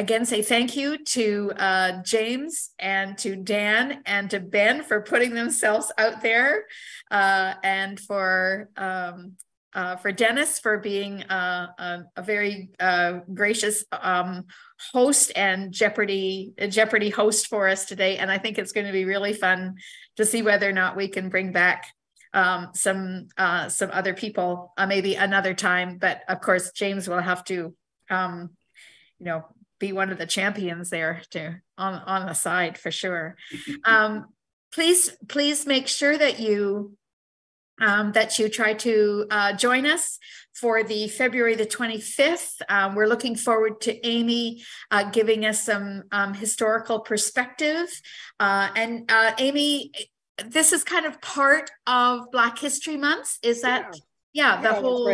again say thank you to uh, james and to dan and to ben for putting themselves out there uh, and for um, uh, for Dennis for being uh, a, a, very uh, gracious um, host and Jeopardy Jeopardy host for us today, and I think it's going to be really fun to see whether or not we can bring back um, some uh, some other people uh, maybe another time. But of course, James will have to, um, you know, be one of the champions there to on on the side for sure. Um, please please make sure that you um, that you try to uh, join us for the February the 25th. Um, we're looking forward to Amy uh, giving us some um, historical perspective. Uh, and uh, Amy, this is kind of part of Black History Month. Is that, yeah, yeah the yeah, whole,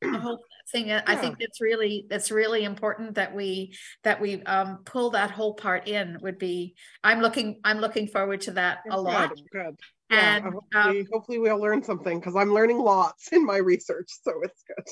the whole thing. Yeah. I think that's really that's really important that we that we um, pull that whole part in. Would be I'm looking I'm looking forward to that a lot.
Good. Yeah, and hopefully, um, hopefully we'll learn something because I'm learning lots in my research, so it's good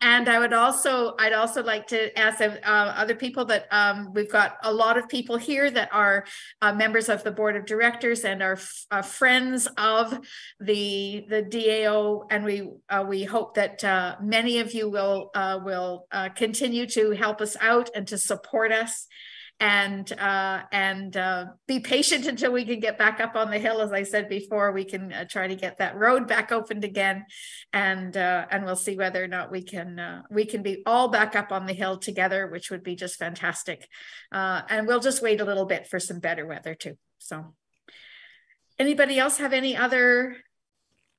and I would also, I'd also like to ask uh, other people that um, we've got a lot of people here that are uh, members of the board of directors and are uh, friends of the the DAO, and we uh, we hope that uh, many of you will uh, will continue to help us out and to support us and uh, and uh, be patient until we can get back up on the hill. As I said before, we can uh, try to get that road back opened again, and uh, and we'll see whether or not we can uh, we can be all back up on the hill together, which would be just fantastic. Uh, and we'll just wait a little bit for some better weather too. So, anybody else have any other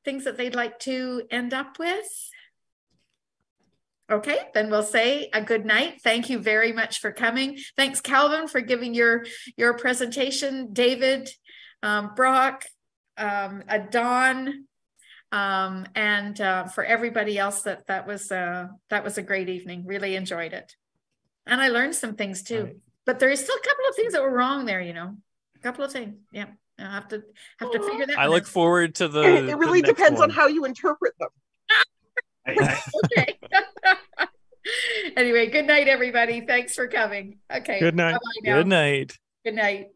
things that they'd like to end up with? Okay, then we'll say a good night. Thank you very much for coming. Thanks, Calvin, for giving your your presentation. David, um, Brock, um, Don, um, and uh, for everybody else that that was uh, that was a great evening. Really enjoyed it, and I learned some things too. Right. But there is still a couple of things that were wrong there. You know, a couple of things. Yeah, I have to have to figure that.
I look forward to the.
It really the depends one. on how you interpret them.
Okay. anyway, good night, everybody. Thanks for coming. Okay.
Good night. Good night.
Good night.